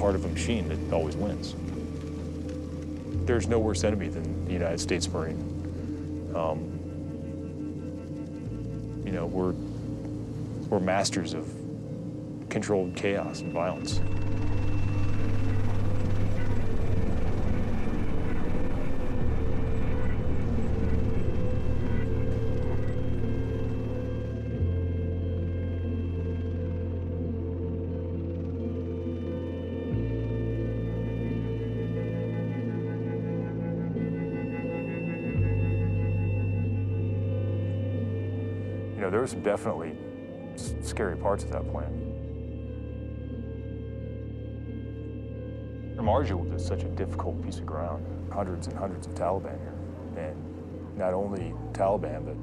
Part of a machine that always wins. There's no worse enemy than the United States Marine. Um, you know, we're, we're masters of controlled chaos and violence. You know, there were some definitely scary parts of that plan. Marja is such a difficult piece of ground. Hundreds and hundreds of Taliban here. And not only Taliban, but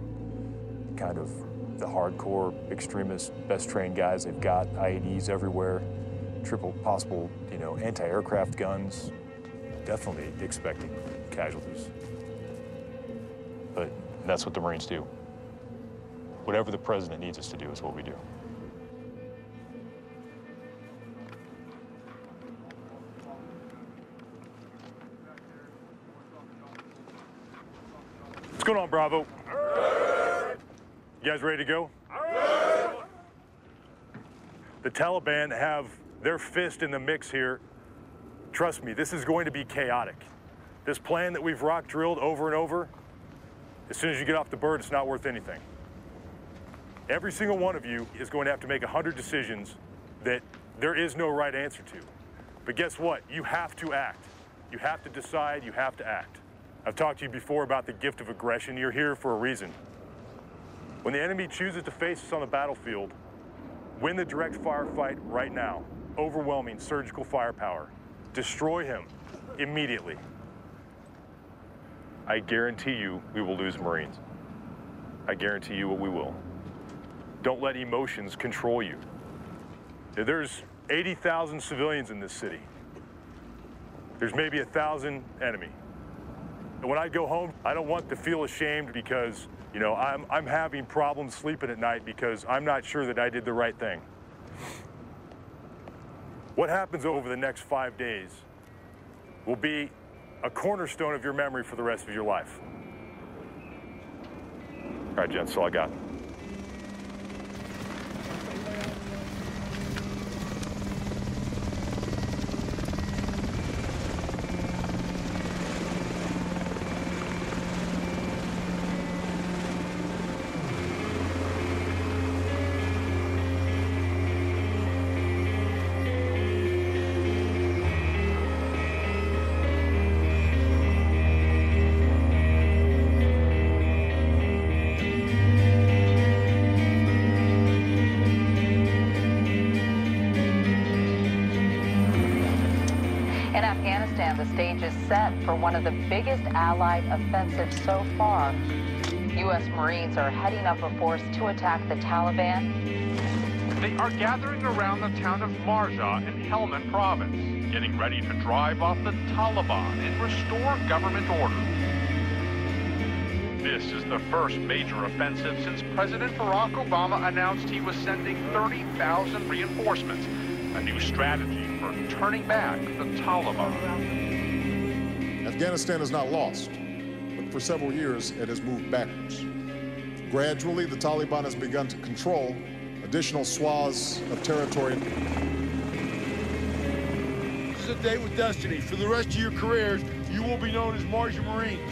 kind of the hardcore extremist, best trained guys they've got, IEDs everywhere, triple possible, you know, anti-aircraft guns. Definitely expecting casualties. But that's what the Marines do. Whatever the president needs us to do is what we do. What's going on, Bravo? You guys ready to go? The Taliban have their fist in the mix here. Trust me, this is going to be chaotic. This plan that we've rock drilled over and over, as soon as you get off the bird, it's not worth anything. Every single one of you is going to have to make 100 decisions that there is no right answer to. But guess what? You have to act. You have to decide, you have to act. I've talked to you before about the gift of aggression. You're here for a reason. When the enemy chooses to face us on the battlefield, win the direct firefight right now. Overwhelming surgical firepower. Destroy him immediately. I guarantee you we will lose Marines. I guarantee you what we will. Don't let emotions control you. There's 80,000 civilians in this city. There's maybe a thousand enemy. And when I go home, I don't want to feel ashamed because, you know, I'm, I'm having problems sleeping at night because I'm not sure that I did the right thing. What happens over the next five days will be a cornerstone of your memory for the rest of your life. All right, gents, that's all I got. For one of the biggest Allied offensives so far. U.S. Marines are heading up a force to attack the Taliban. They are gathering around the town of Marja in Helmand province, getting ready to drive off the Taliban and restore government order. This is the first major offensive since President Barack Obama announced he was sending 30,000 reinforcements, a new strategy for turning back the Taliban. Afghanistan is not lost, but for several years it has moved backwards. Gradually, the Taliban has begun to control additional swaths of territory. This is a day with destiny. For the rest of your careers, you will be known as Martian Marines.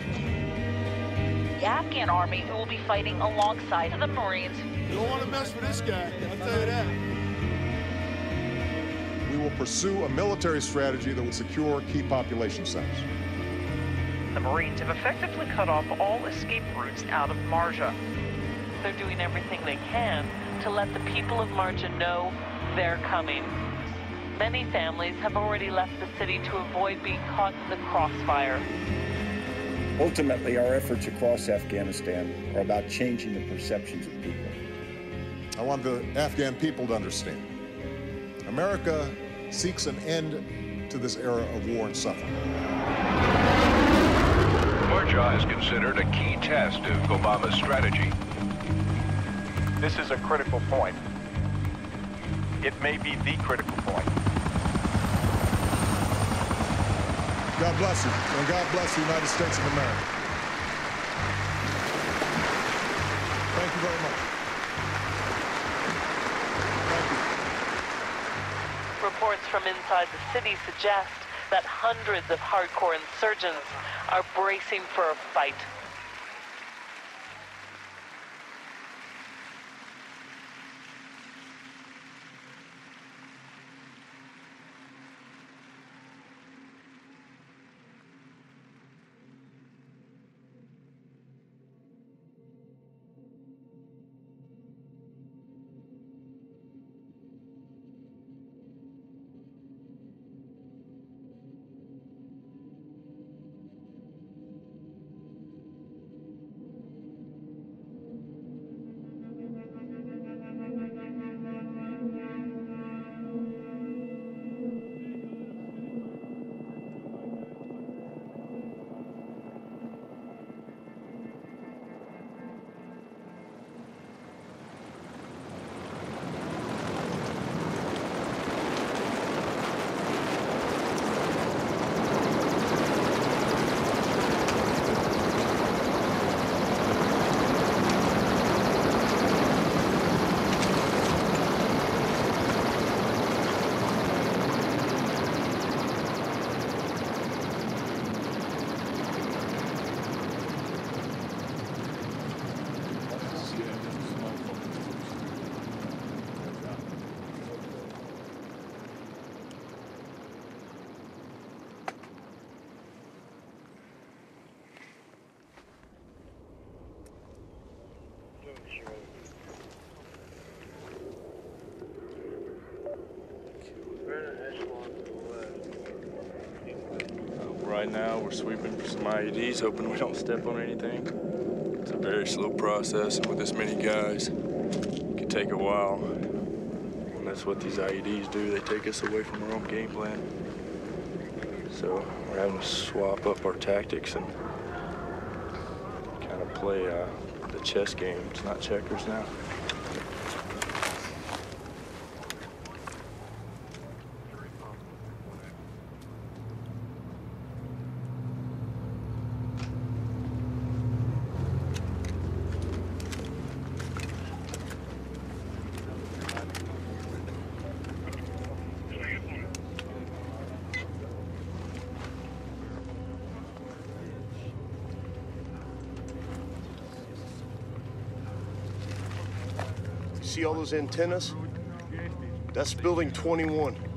The Afghan army will be fighting alongside the Marines. You don't want to mess with this guy, I'll tell you that. We will pursue a military strategy that will secure key population centers. The Marines have effectively cut off all escape routes out of Marja. They're doing everything they can to let the people of Marja know they're coming. Many families have already left the city to avoid being caught in the crossfire. Ultimately, our efforts across Afghanistan are about changing the perceptions of people. I want the Afghan people to understand. America seeks an end to this era of war and suffering. Marja is considered a key test of Obama's strategy. This is a critical point. It may be the critical point. God bless you, and God bless the United States of America. Thank you very much. Thank you. Reports from inside the city suggest that hundreds of hardcore insurgents are bracing for a fight. We're sweeping for some IEDs, hoping we don't step on anything. It's a very slow process, and with this many guys, it could take a while. And that's what these IEDs do. They take us away from our own game plan. So we're having to swap up our tactics and kind of play uh, the chess game. It's not checkers now. See all those antennas? That's building 21.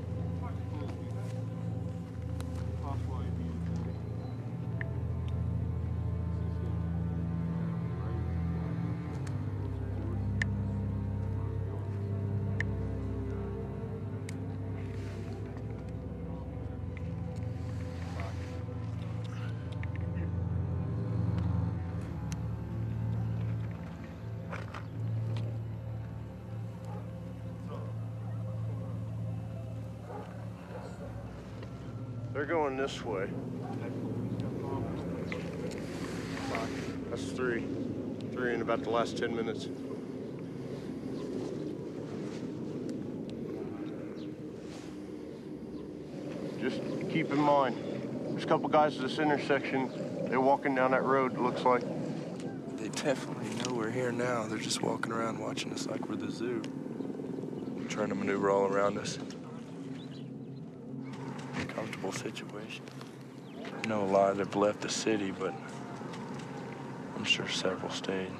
Last 10 minutes. Just keep in mind, there's a couple guys at this intersection. They're walking down that road, it looks like. They definitely know we're here now. They're just walking around watching us like we're the zoo. Trying to maneuver all around us. Comfortable situation. No lie, they've left the city, but I'm sure several stayed.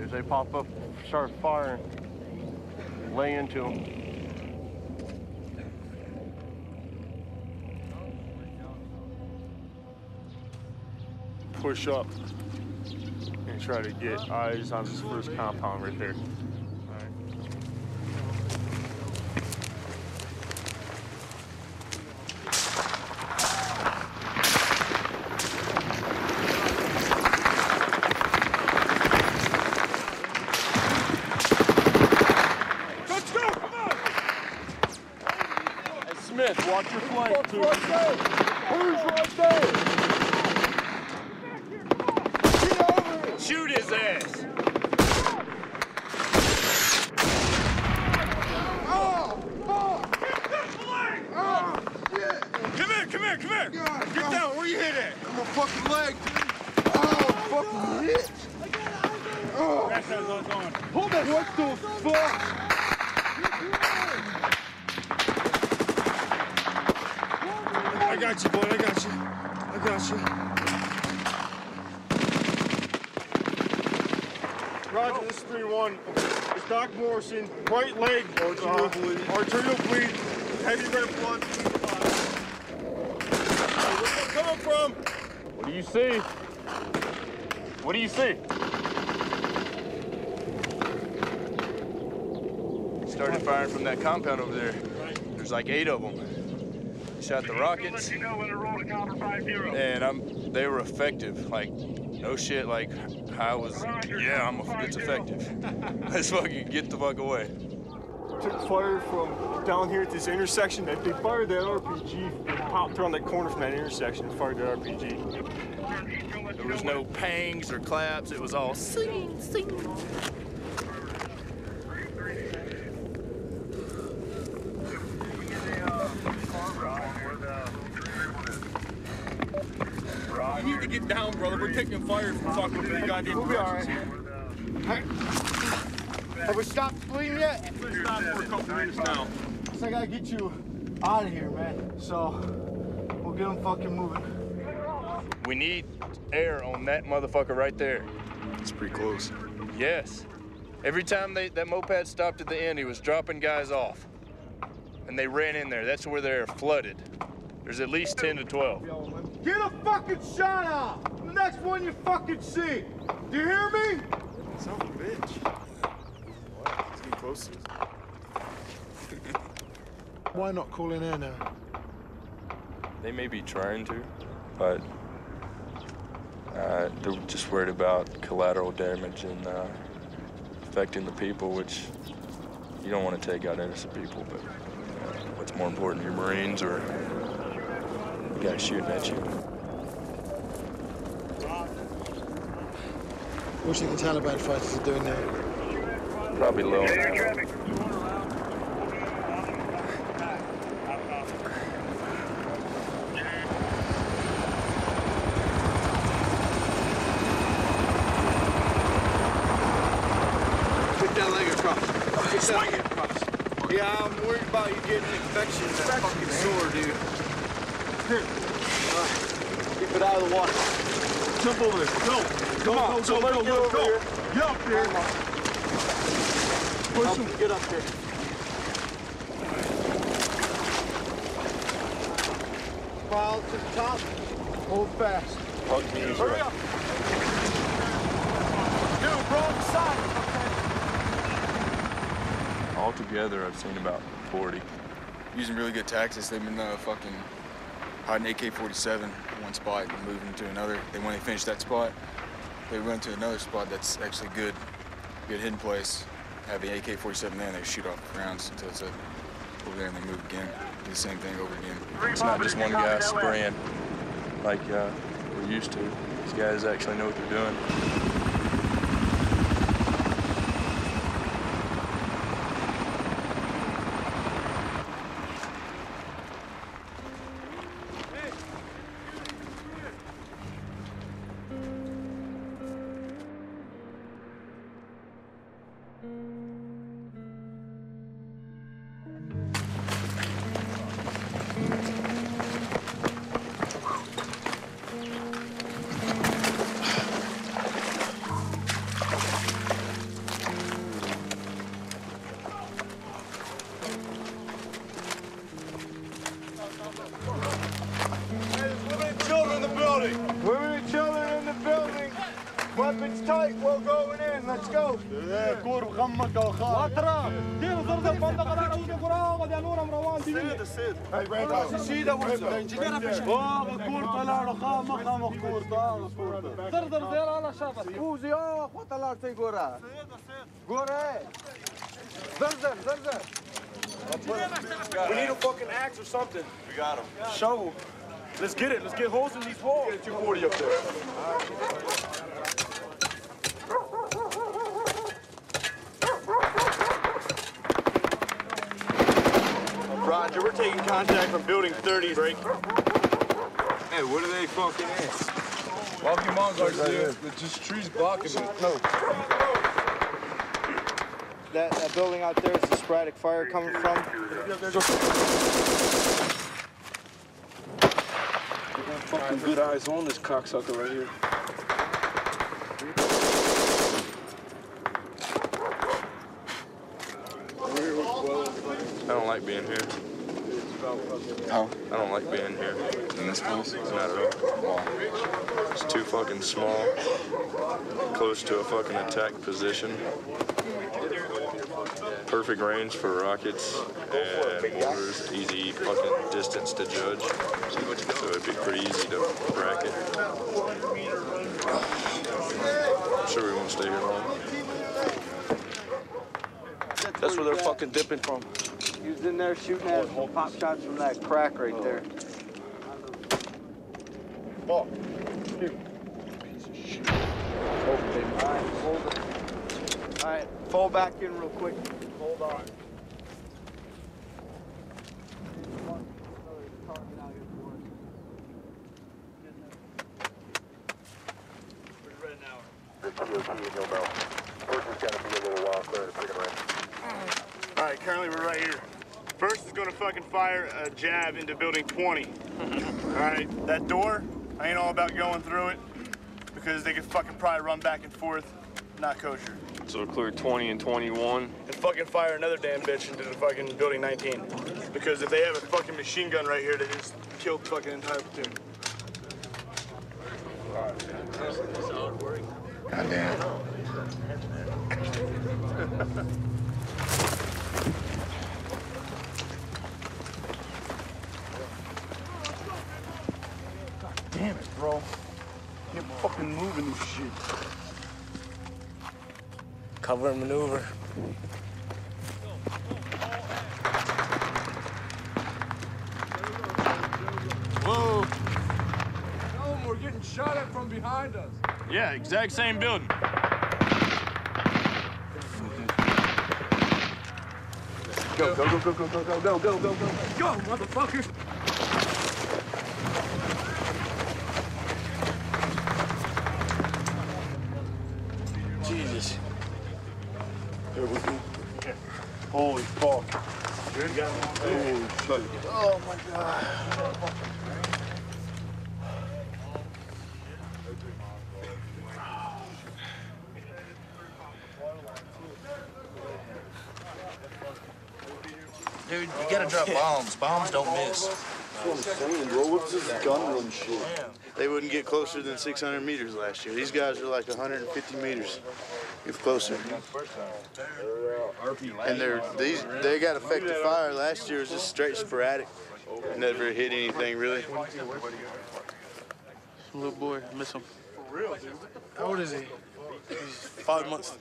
As they pop up, start firing, lay into them. push up and try to get eyes on this first compound right there. Let's go! Come on! Hey, Smith, watch your flank too. Who's right there? Get down. Where you hit at? My fucking leg. Oh, fucking hit. Oh. Hold that. What the fuck? I got you, boy. I got you. I got you. Roger, this is 3-1. It's Doc Morrison, right leg. Arterial bleed. Arterial bleed. Heavy red blood. Hey, where's that coming from? What do you see? What do you see? Started firing from that compound over there. There's like eight of them. Shot the rockets. And I'm, they were effective. Like, no shit, like, I was, yeah, I'm, A, it's effective. Let's fucking get the fuck away. Took fire from down here at this intersection. They, they fired that RPG. They popped around that corner from that intersection and fired that RPG. There was no pangs or claps. It was all singing, singing. You need to get down, brother. We're taking fire from fucking with the goddamn We'll be all right. Have we stopped bleeding yet? We've stopped for a couple minutes now. So I gotta get you out of here, man. So we'll get them fucking moving. We need air on that motherfucker right there. It's pretty close. Yes. Every time they, that moped stopped at the end, he was dropping guys off. And they ran in there. That's where they're flooded. There's at least 10 to 12. Get a fucking shot out! The next one you fucking see. Do you hear me? Son of a bitch. What? It's getting close. Why not call in air now? They may be trying to, but uh, they're just worried about collateral damage and uh, affecting the people, which you don't want to take out innocent people, but uh, what's more important, your Marines or the guy shooting at you? What do you think the Taliban fighters are doing now? Probably low. Get that leg across. Get that. Yeah, I'm worried about you getting an infection in that fucking sore, dude. Here. Right. Keep it out of the water. Jump over there. Go. Go, Come on, go, go, let's go, go, go. Get up there. Push him. Get up here. Pile to the top. Hold fast. Hurry up. Dude, wrong side. Altogether, I've seen about 40. Using really good tactics. They've been uh, fucking hiding AK-47 in one spot and moving to another. Then when they finish that spot, they run to another spot that's actually good, good hidden place. Have the AK-47 there, and they shoot off the rounds until it's over there, and they move again. Do the same thing over again. It's not just one guy spraying like uh, we're used to. These guys actually know what they're doing. بعيد سيدة وسع بابا كور طلع له خام مخام كور طلع كور زرزر زير على شابس فوزي اه وطلع تي كورة كورة زرزر زرزر We need a fucking axe or something. We got him. Shovel. Let's get it. Let's get holes in these walls. Get 240 up there. Roger, we're taking contact from building 30, break. Hey, what are they fucking in? Walk your mom, Garcia. There's just trees blocking it. No. That, that building out there is the sporadic fire coming from. Fucking good eyes on this cocksucker right here. I don't like being here. How? I don't like being here. In this place? Not at all. It's too fucking small. Close to a fucking attack position. Perfect range for rockets and mortars. Easy fucking distance to judge. So it'd be pretty easy to bracket. I'm sure we won't stay here long. That's where they're fucking dipping from. Was in there shooting at pop shots from that crack right there. Ball. Alright, hold it. Alright, fall back in real quick. Hold on. All right, currently we're right here. First is gonna fucking fire a jab into building 20. all right, that door, I ain't all about going through it because they could fucking probably run back and forth. Not kosher. So clear 20 and 21. And fucking fire another damn bitch into the fucking building 19. Because if they have a fucking machine gun right here, they just kill the fucking entire platoon. Goddamn. Damn it, bro. Get fucking moving this shit. Cover and maneuver. Whoa. Tell them we're getting shot at from behind us. Yeah, exact same building. Go, go, go, go, go, go, go, go, go, go, go. Go, motherfuckers. Jesus. Here we go. Holy fuck. Holy shit. Oh my god. Dude, you gotta drop bombs. Bombs don't miss. That's what I'm saying, bro. What's this gun run shit? They wouldn't get closer than 600 meters last year. These guys are like 150 meters, if closer. And they're these they got effective fire. Last year was just straight sporadic. Never hit anything really. Little boy, I miss him. How old is he? He's five months.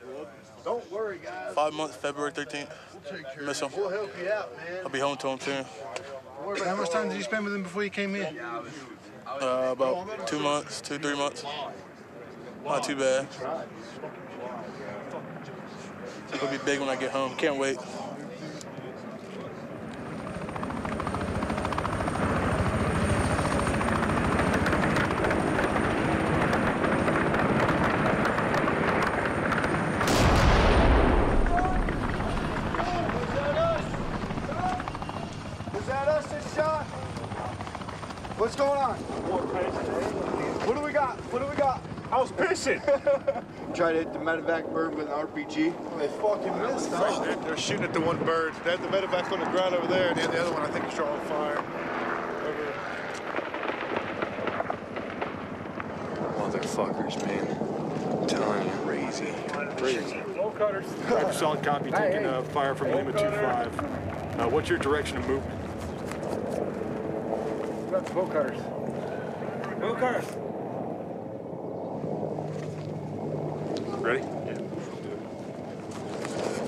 Don't worry, guys. Five months, February 13th. Miss him. We'll help you out, man. I'll be home to him soon. How much time did you spend with him before you came in? Uh, about two months, two, three months. Not too bad. It'll be big when I get home. Can't wait. Was that us that shot? What's going on? What do we got? What do we got? I was pissing. Tried to hit the medevac bird with an RPG. They fucking missed, huh? They're, they're shooting at the one bird. They had the medevac on the ground over there, and then the other one I think is drawing fire. Over. Motherfuckers, man. I'm telling you, crazy. Crazy. Roll cutters. Roger, solid copy. Taking uh, fire from Lima 2-5. Uh, what's your direction of movement? Got the bow cutters. Bow cutters. Ready?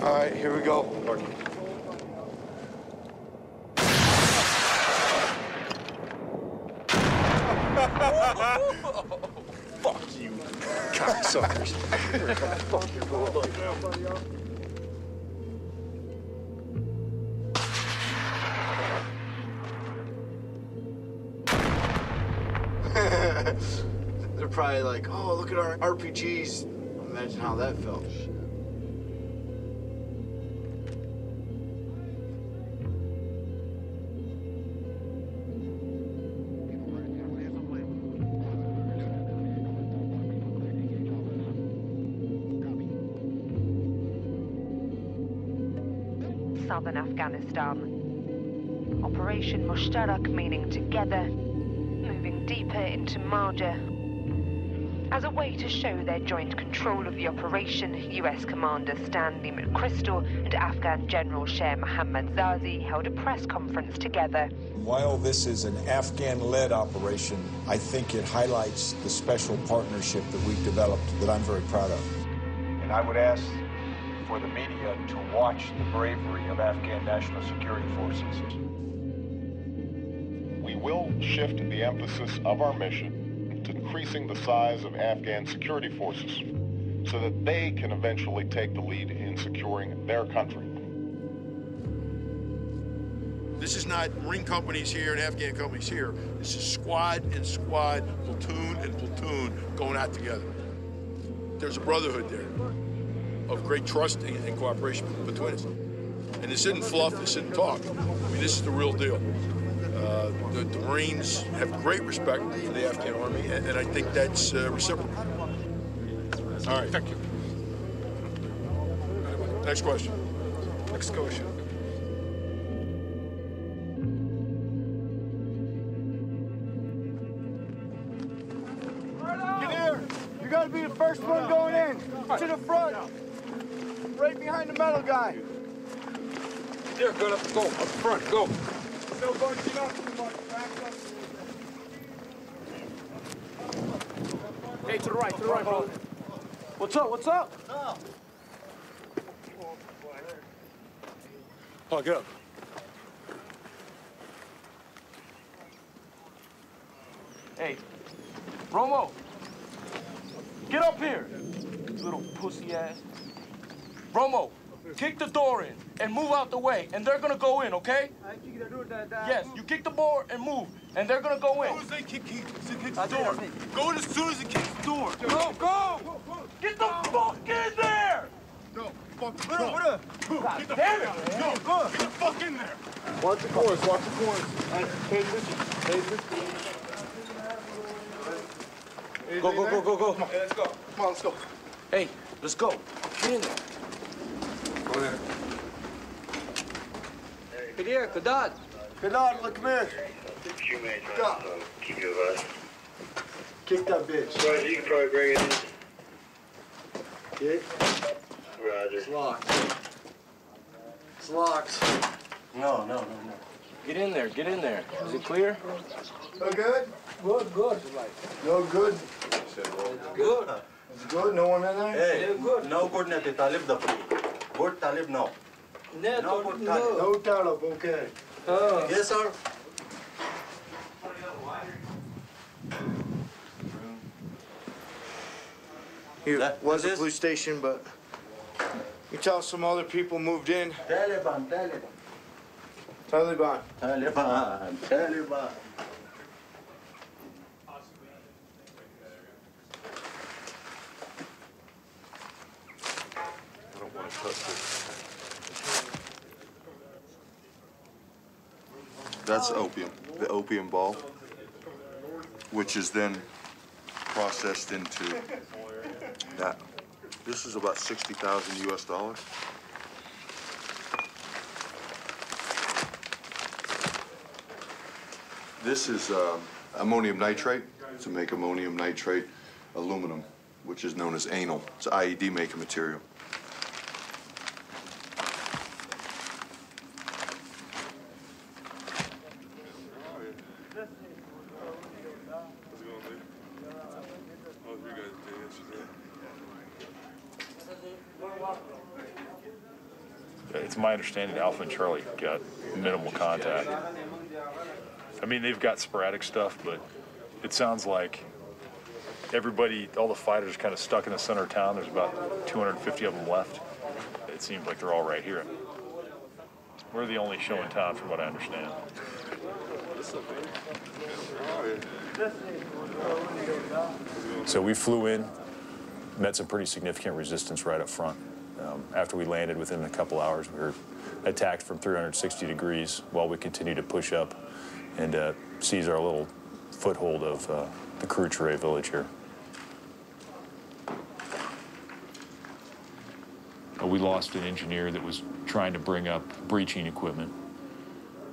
All right, here we go. Fuck you, cocksuckers. Fuck your boy. They're probably like, oh, look at our RPGs. Imagine how that felt. Afghanistan. Operation Mushtarak meaning together, moving deeper into Marja. As a way to show their joint control of the operation, US Commander Stanley McChrystal and Afghan General Sher Mohammad Zazai held a press conference together. While this is an Afghan-led operation, I think it highlights the special partnership that we've developed that I'm very proud of. And I would ask for the media to watch the bravery of Afghan National Security Forces. We will shift the emphasis of our mission to increasing the size of Afghan security forces so that they can eventually take the lead in securing their country. This is not Marine companies here and Afghan companies here. This is squad and squad, platoon and platoon going out together. There's a brotherhood there of great trust and, and cooperation between us. And this isn't fluff, this isn't talk. I mean, this is the real deal. Uh, the, the, Marines have great respect for the Afghan army, and, and I think that's uh, reciprocal. All right. Thank you. Next question. Next question. Get here. You gotta be the first one going in. To the front. Right behind the metal guy. There, good up, go. Up front, go. Hey, to the right, to the right, brother. What's up, what's up? Oh, get up. Hey, Romo, get up here, little pussy ass. Romo, kick the door in and move out the way, and they're gonna go in, okay? Yes, you kick the door and move, and they're gonna go in. As soon as they kick, kick, kick the door. Go in as soon as he kicks the door. Go, go! Get the fuck in there! No, fuck, What up, what up? God Get the damn fuck it, in. man. No, get the fuck in there. Watch the corners, watch the corners. Pay attention, pay attention. Go, go, go, go, go. Come on, let's go. Come on, let's go. Hey, let's go. Get in there. Go there. Get here, Kadad. Kadad, look, come here. Stop. Keep your advice. Kick that bitch. Roger, you can probably bring it in. Get. Roger. It's locked. It's locked. No, no, no, no. Get in there, get in there. Is it clear? No good? Good, good. No good. Good. It's good. No one in there? Hey, good. No good net Talib the Good Talib no. No good Talib. No Talib, okay. Oh. Yes, sir. He was a police station, but you tell some other people moved in. Taliban, Taliban. Taliban. Taliban, Taliban. I don't want to touch this. That's opium, the opium ball, which is then processed into that. This is about 60,000 US dollars. This is uh, ammonium nitrate to make ammonium nitrate aluminum, which is known as anal. It's IED making material. Understanding Alpha and Charlie got minimal contact. I mean, they've got sporadic stuff, but it sounds like everybody, all the fighters kind of stuck in the center of town. There's about 250 of them left. It seems like they're all right here. We're the only show in town, from what I understand. So we flew in, met some pretty significant resistance right up front. Um, after we landed, within a couple hours, we were attacked from 360 degrees while we continue to push up and uh, seize our little foothold of uh, the Karuchere village here. Uh, we lost an engineer that was trying to bring up breaching equipment.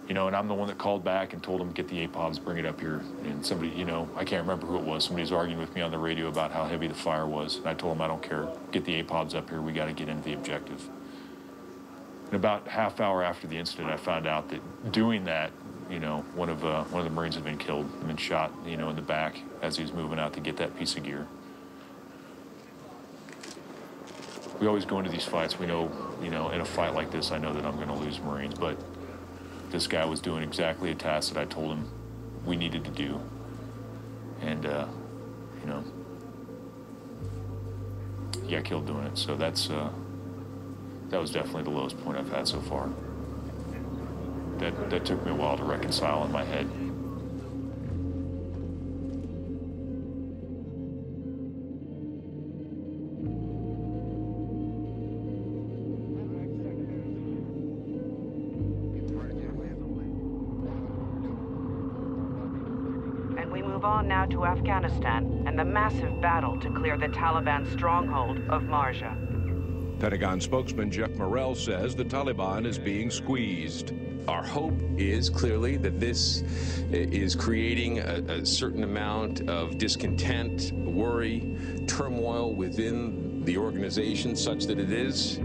You know, and I'm the one that called back and told him get the APOBs, bring it up here. And somebody, you know, I can't remember who it was. Somebody was arguing with me on the radio about how heavy the fire was. And I told him I don't care. Get the APOBs up here. We got to get into the objective. And about half hour after the incident, I found out that doing that, you know, one of uh, one of the Marines had been killed, had been shot, you know, in the back as he was moving out to get that piece of gear. We always go into these fights. We know, you know, in a fight like this, I know that I'm going to lose Marines, but this guy was doing exactly a task that I told him we needed to do. And, uh, you know, he got killed doing it. So that's, uh, that was definitely the lowest point I've had so far. That, that took me a while to reconcile in my head. And we move on now to Afghanistan and the massive battle to clear the Taliban stronghold of Marja. Pentagon spokesman Geoff Morrell says the Taliban is being squeezed. Our hope is clearly that this is creating a, a certain amount of discontent, worry, turmoil within the organization, such that it is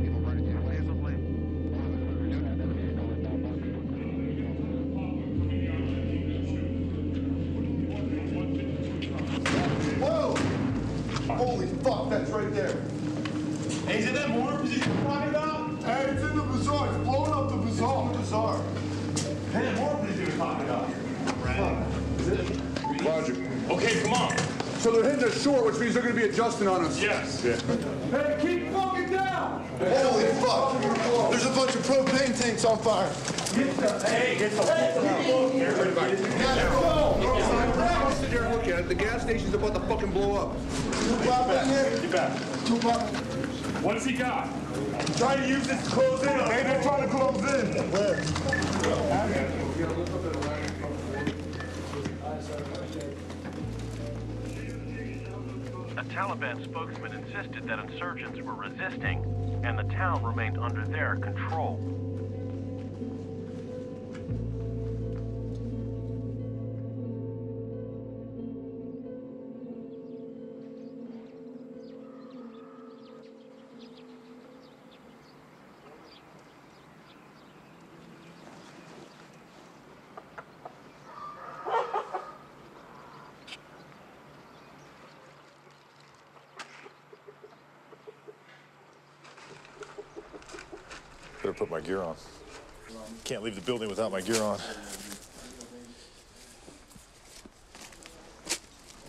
on fire. Hey, get the Everybody. Sit there and look at it. The gas station's about to fucking blow up. Get back. What has he got? Trying to use this to close in. Hey, they're trying to close in. Where? A Taliban spokesman insisted that insurgents were resisting and the town remained under their control. Put my gear on. Can't leave the building without my gear on.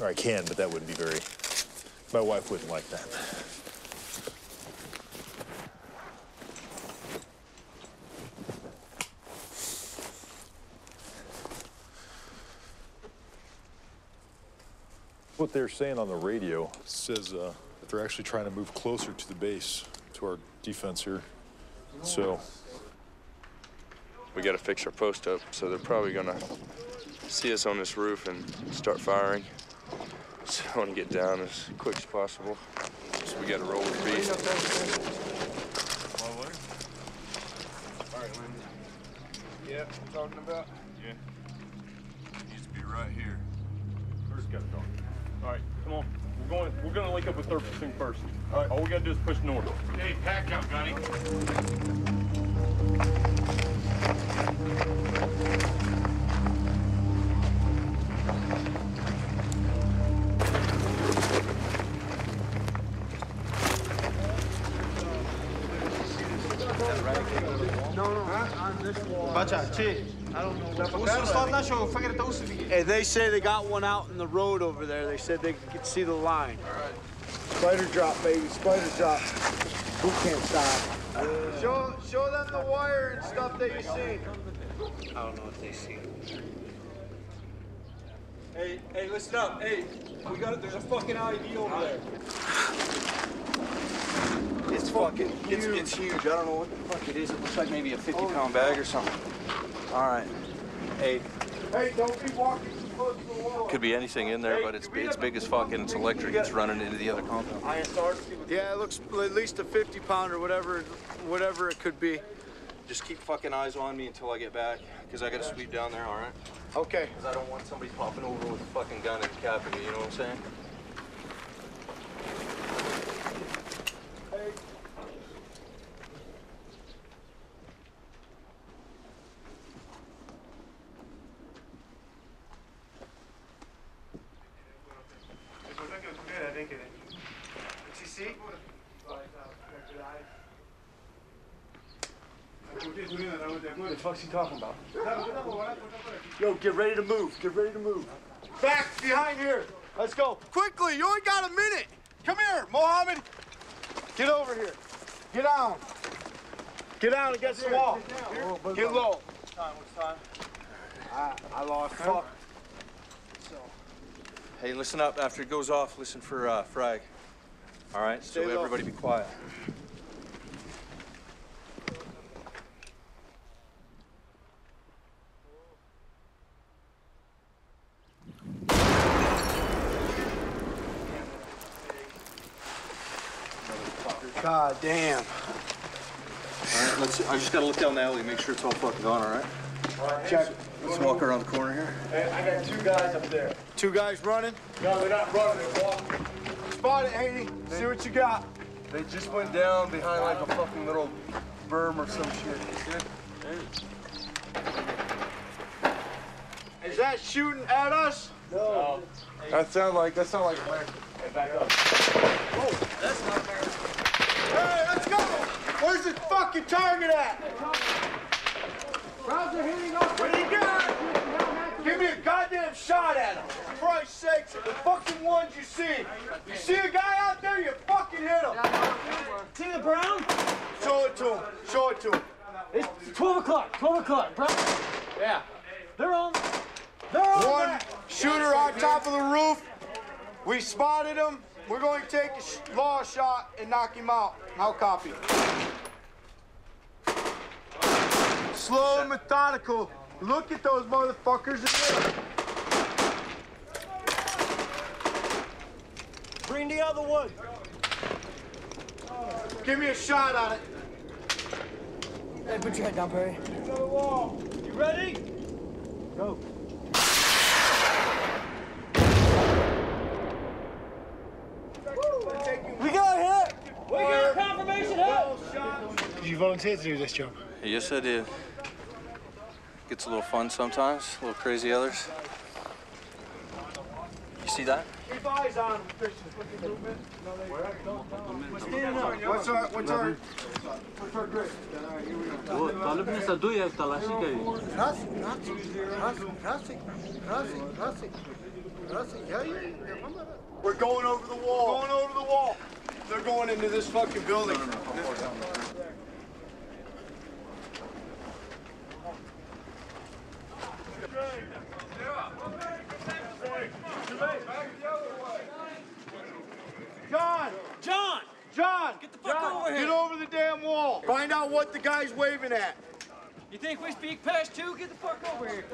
Or I can, but that wouldn't be very. My wife wouldn't like that. What they're saying on the radio says uh, that they're actually trying to move closer to the base, to our defense here. So We got to fix our post up, so they're probably gonna see us on this roof and start firing. So I want to get down as quick as possible. So we got to roll with the beast. All right, Lindsay. Yeah, I'm talking about? Yeah. Needs to be right here. Where's got dog? All right, come on. We're going. We're going to link up with third platoon first. All right. All we got to do is push north. Hey, pack out, Gunny. Bacha, chick. I don't know. Hey, they say they got one out in the road over there. They said they could see the line. Spider drop, baby. Spider drop. Who can't stop? Show, show them the wire and stuff that you see. I don't know what they see. Hey, hey, listen up. Hey, we got it. There's a fucking ID over there. It's fucking, it's, it's huge. I don't know what the fuck it is. It looks like maybe a 50 pound bag or something. All right. Hey, Hey, don't be walking too close to the wall. Could be anything in there, but it's it's big as fuck and it's electric. It's running into the other compound. Yeah, it looks at least a 50 pounder, whatever, whatever it could be. Just keep fucking eyes on me until I get back, because I got to sweep down there, all right? Okay. Because I don't want somebody popping over with a fucking gun and capping me, you know what I'm saying? Fuck's he talking about? Yo, get ready to move. Get ready to move. Back behind here. Let's go. Quickly, you only got a minute. Come here, Mohammed. Get over here. Get down. Get down against the wall. Get low. Time, what's time? I, I lost. Fuck. Hey, listen up. After it goes off, listen for uh, frag. All right? Stay so low. everybody be quiet. God damn. All right, let's. I just gotta look down the alley, make sure it's all fucking gone. All right? Check. Let's walk around the corner here. Hey, I got two guys up there. Two guys running? No, they're not running. They're walking. Spot it, Haney. See what you got. They just went down behind like a fucking little berm or some shit. Is that shooting at us? No. That sound like that sound like America. Hey, back up. Oh, that's not America. Hey, let's go. Where's the fucking target at? Are hitting off. What do you got? Give me a goddamn shot at him. For Christ's sakes, the fucking ones you see. You see a guy out there, you fucking hit him. See the brown? Show it to him. Show it to him. It's 12 o'clock. 12 o'clock. Brown. Yeah. They're on. They're on. One that. shooter on top of the roof. We spotted him. We're going to take a sh- law shot and knock him out. How copy? Slow and methodical. Look at those motherfuckers in there. Bring the other one. Give me a shot on it. Hey, put your head down, Perry. You ready? Go. We got hit. We got confirmation hook. Did you volunteer to do this job? Yes, I did. Gets a little fun sometimes, a little crazy others. You see that? Keep eyes on What's our, what's our, what's our grade? वो तालब ने सदू या तलाशी करी रास रास रास रास रास रास रास यही हमारा We're going over the wall. Going over the wall. They're going into this fucking building. John! John! John! Get the fuck over here. Get over the damn wall. Find out what the guy's waving at. You think we speak past two? Get the fuck over here.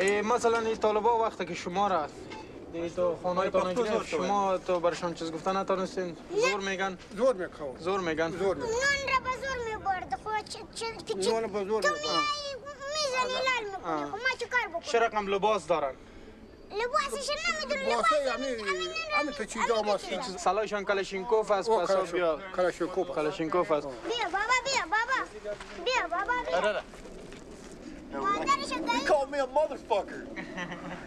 اه، مثلا این طالبا وقتی که شما رفت دیگه تو خانه تان شما تو برشان چیز گفتن نتانستین زور میگن زور می‌خوام زور میگن زور نون را به زور می‌برد خب چه چه نون به زور تو می‌زنی لال می‌کنی ما چه کار بکنیم چه رقم لباس دارن لباسش نمی‌دونی لباسه لباس یعنی همین تو چیزا ماست سلایشان کلاشینکوف است پس بیا کلاشینکوف کلاشینکوف است بیا بابا بیا بابا بیا بابا بیا. مادرش He called me a motherfucker.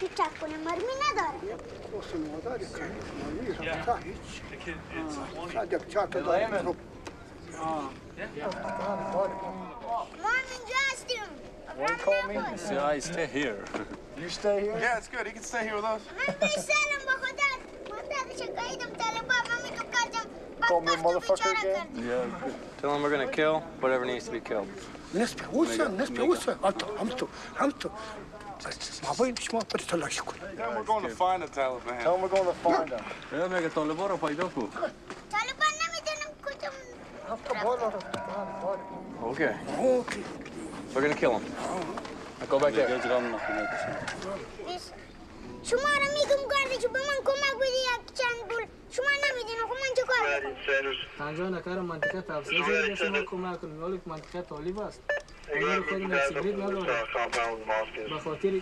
پیچک کنه مرمی نداره وصل مدار كان مرمي هيك صادق شاطر ضرب ما اینجا هستیم Won't call me? Yeah, I stay here. You stay here? Yeah, it's good. He can stay here with us. من بیسالم با خدا من در شکایتم طالبا من تو کردم Call me motherfucker again? Yeah. Tell him we're gonna kill whatever needs to be killed. نسبة وصل نسبة وصل أنتو أنتو أنتو ما بين ما بتطلع شكون Then we're going to find the Taliban. Tell him we're going to find them. Ja, mega طالبا رو پیدا کو. طالبا نمیدونم کدوم Okay. Okay. We're gonna kill him. Now go back there. شما را میگم گرده چون به من کمک بدی یک چند بول شما نمی‌دونم خب من چه کار بکنم اینجا نکر منطقه تفسیر شده شما کمک کنید ولی منطقه طالب است اگر خود نکسیگریت نداره به خاطر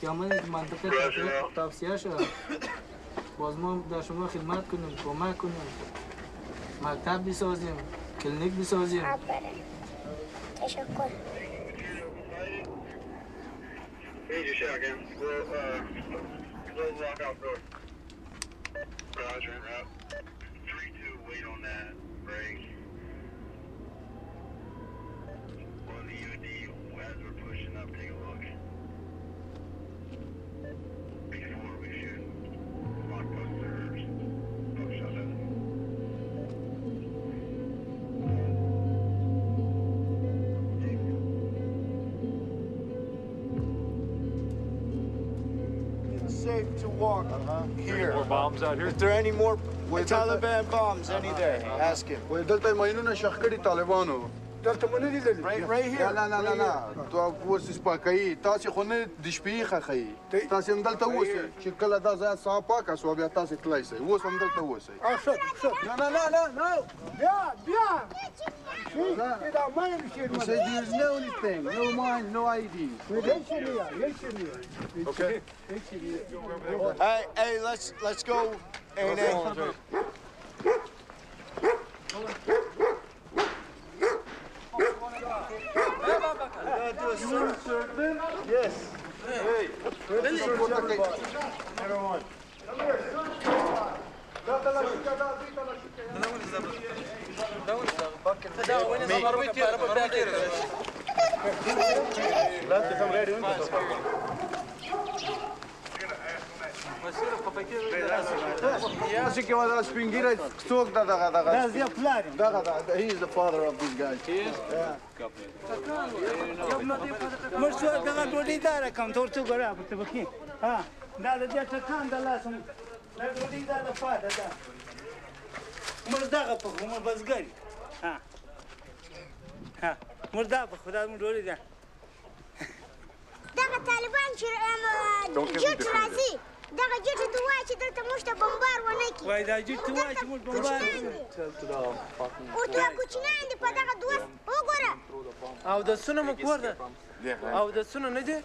که آمدید منطقه تفسیر شده باز ما در شما خدمت کنیم کمک کنیم مکتب بسازیم کلینیک بسازیم تشکر Need your shotgun. We'll, uh, we'll rock out door. Roger, route. Three, two, wait on that. Break. bombs out here? If there are any more Taliban bombs, any there, ask him. دلته ماینونه شخ کړي طالبانو دلته مونږ نه لیدل Right, right here. نه نه نه نه تو اوس سپاکای تاسو خو نه د شپې خخی تاسو هم دلته اوسئ چې کله دا ځای صاحب پاک اسو بیا تاسو تلای سي اوس هم دلته اوسئ شوف شوف نه نه نه نه نه بيا بيا كده ما يمشي You say there's no anything, no mine, no ID. ليش ليه ليش ليه Okay. Hey, hey, let's let's go. And gonna do a You want to serve them? Yes. Hey, let's serve everybody. Everyone. Come here, search. Let them ready. Yeah, she came out spring gear. Stok da da da. That's your plan. Da da. He is the father of these guys. He is. Yeah. مرڅو دا ډوډۍ دا راکم تور څو غره په تبکی ها دا د دې ټکان د لاسم دا ډوډۍ دا د فاده دا مرداغه په کومه بزګری ها ها مردا په خدا مو ډوډۍ دا دغه طالبان چې جوړ راځي دغه جټ ته وایي چې دلته موږ ته بمبار ونه کړي وای دا جټ ته وایي چې موږ بمبار ورته کوچنیان دي په دغه دوست وګوره او د سونه مو کور ده او د سونه نه دي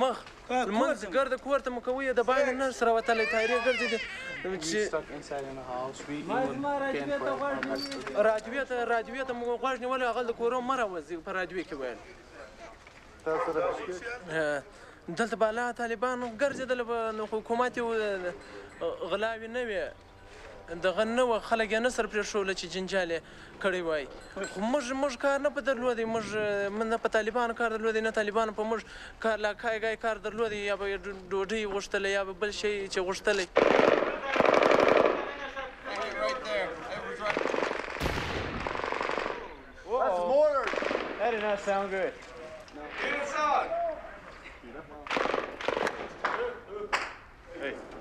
مخ منځ ګرد کور ته مو کوي د باندې نه سره وتلې تایرې ګرځي دي چې راجویه ته راجویه ته مو غوښ نیولې هغه د کورو مره وځي په راجویه کې ویل دلته بالا طالبان ګرځېدل نو حکومت غلاوي نه وي دغه نه و خلک یې نه سر پرې شول چې جنجال یې کړی وای خو موږ موږ کار نه په درلودی موږ من نه په طالبانو کار درلودی نه طالبانو په موږ کار لا کای گای کار درلودی یا به ډوډۍ غوښتلی یا به بل شی چې غوښتلی. That did not sound good. Get inside. Hey, hey. Ali, Ali. Hey, Tell her to come in.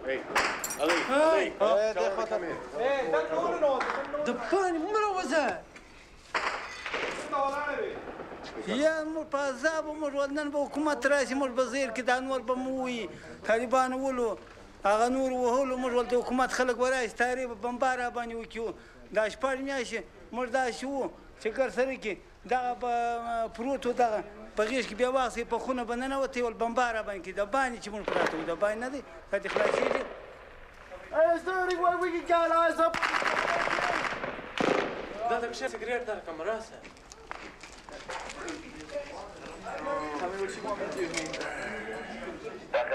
د پانی مړه وځه یا موږ په عذاب موږ ولنن به حکومت راشي موږ به زیر کې دا نور به مو وي طالبان ولو هغه نور وهلو موږ ولته حکومت خلک ورای ستاري به بمبار باندې وکيو دا شپږ میاشتې موږ دا شو چې ګر سره کې دغه به پروت و دغه په غیږ کې بیا واخلې په خونه به ننوتې ول بمبار را باندې کې د باندې چې موږ پراته وو د باندې نه دی که دې خلاصېږي Hey, is there any way we can get eyes up? دا د کښې سګریټ در کوم راسه.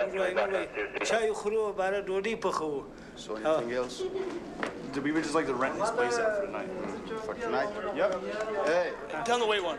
Anyway, anyway, چای خورو برای روڈی پخو. So anything else? Did we would just like to rent this place out for tonight? For tonight? Yep. Hey. Down the weight one.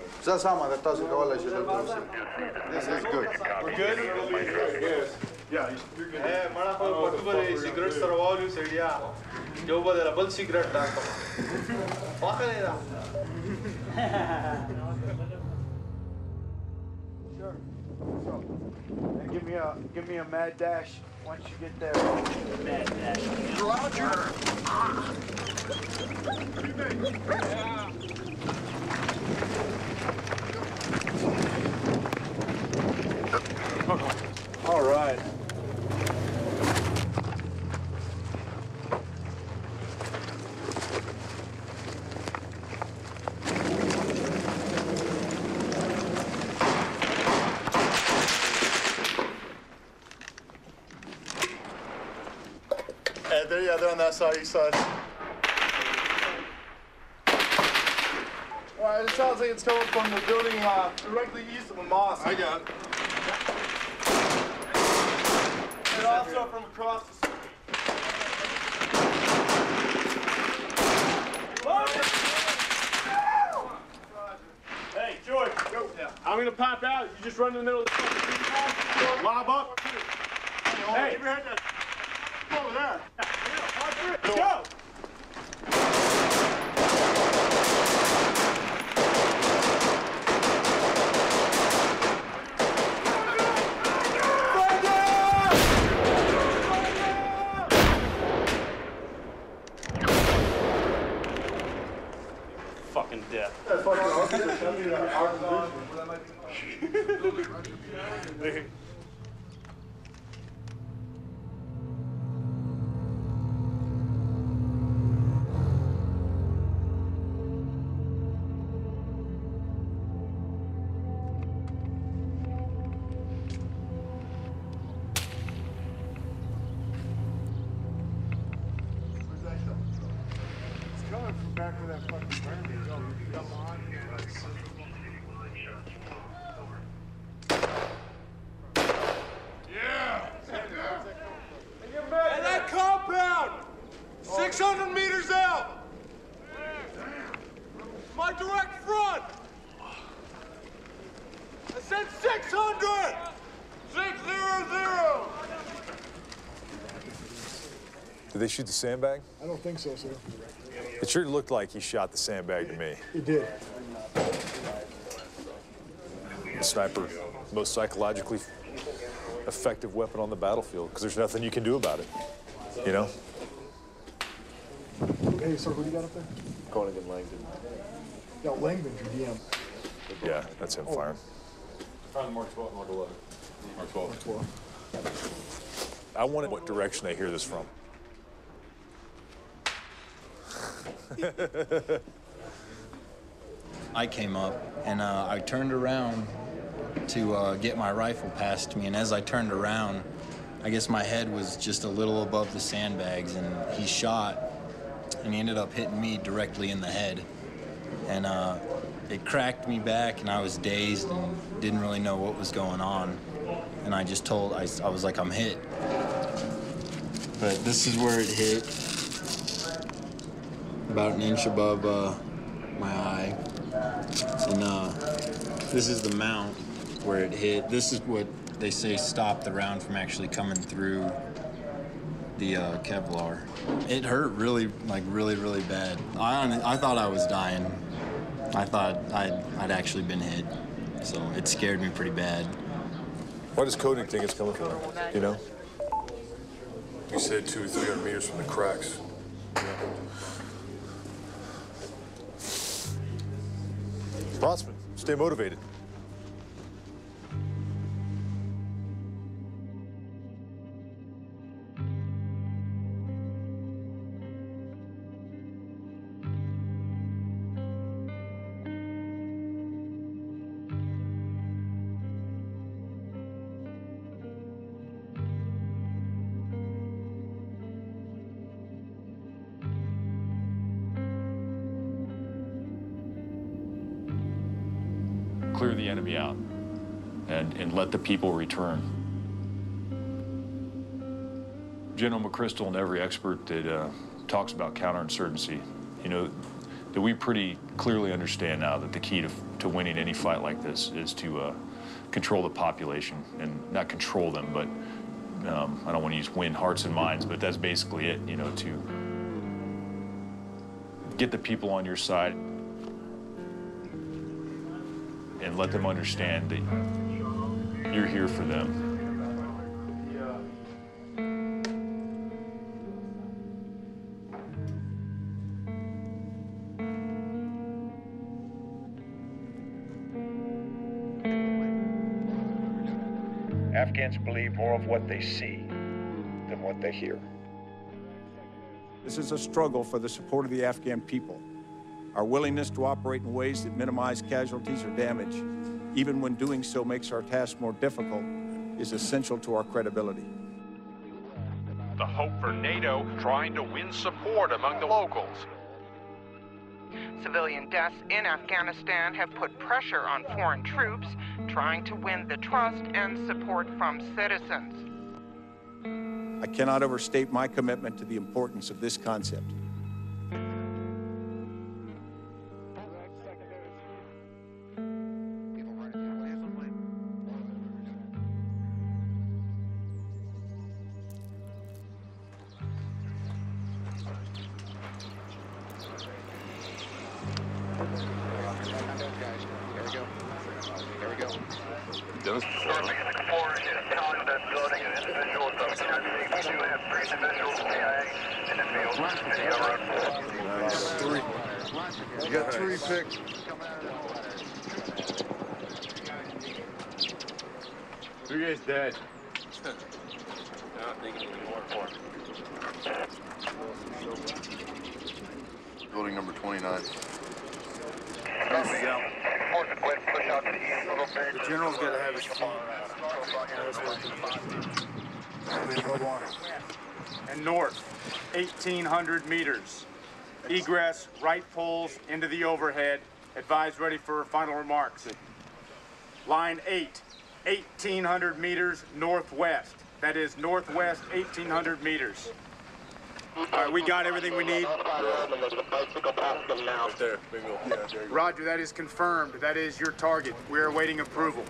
Is that someone that doesn't go like you This is good. We're good? Yes. Yeah, you're good. Hey, Manapal, whatever cigarettes are all you said, yeah. Joe, but a double cigarette back. Sure. So, give me a give me a mad dash once you get there. Mad dash. Roger. Yeah. Right. Hey, there, yeah, they're on that side, east side. All right, it sounds like it's coming from the building uh, directly east of the mosque. I got it. And also from across the street. Hey, George, go. I'm gonna pop out. You just run in the middle of the street. Lob up. Hey, give your head. Over there. Go. Shoot the sandbag? I don't think so, sir. It sure looked like he shot the sandbag to me. He did. The sniper, most psychologically effective weapon on the battlefield because there's nothing you can do about it. You know? Hey, sir, who do you got up there? Conigan Langdon. Yeah, Langdon's your DM. Yeah, that's him oh. firing. Found Mark 12, Mark 11. Mark 12. Mark 12. I wonder what direction they hear this from. I came up and uh, I turned around to uh, get my rifle past me, and as I turned around, I guess my head was just a little above the sandbags, and he shot, and he ended up hitting me directly in the head, and uh, it cracked me back, and I was dazed and didn't really know what was going on, and I just told I, I was like I'm hit, but this is where it hit, about an inch above uh, my eye. And uh, this is the mount where it hit. This is what they say stopped the round from actually coming through the uh, Kevlar. It hurt really, like really, really bad. I I thought I was dying. I thought I'd, I'd actually been hit. So it scared me pretty bad. Why does Koenig think it's coming from? You know? You said two, or 300 meters from the cracks. Rossman, stay motivated. People return. General McChrystal and every expert that uh, talks about counterinsurgency, you know, that we pretty clearly understand now that the key to, to winning any fight like this is to uh, control the population and not control them, but um, I don't want to use win hearts and minds, but that's basically it, you know, to get the people on your side and let them understand that you're here for them. Afghans believe more of what they see than what they hear. This is a struggle for the support of the Afghan people. Our willingness to operate in ways that minimize casualties or damage, even when doing so makes our task more difficult, is essential to our credibility. The hope for NATO trying to win support among the locals. Civilian deaths in Afghanistan have put pressure on foreign troops trying to win the trust and support from citizens. I cannot overstate my commitment to the importance of this concept. Right poles into the overhead. Advise ready for final remarks. Line 8, 1,800 meters northwest. That is northwest 1,800 meters. All right, we got everything we need. Roger, that is confirmed. That is your target. We are awaiting approval.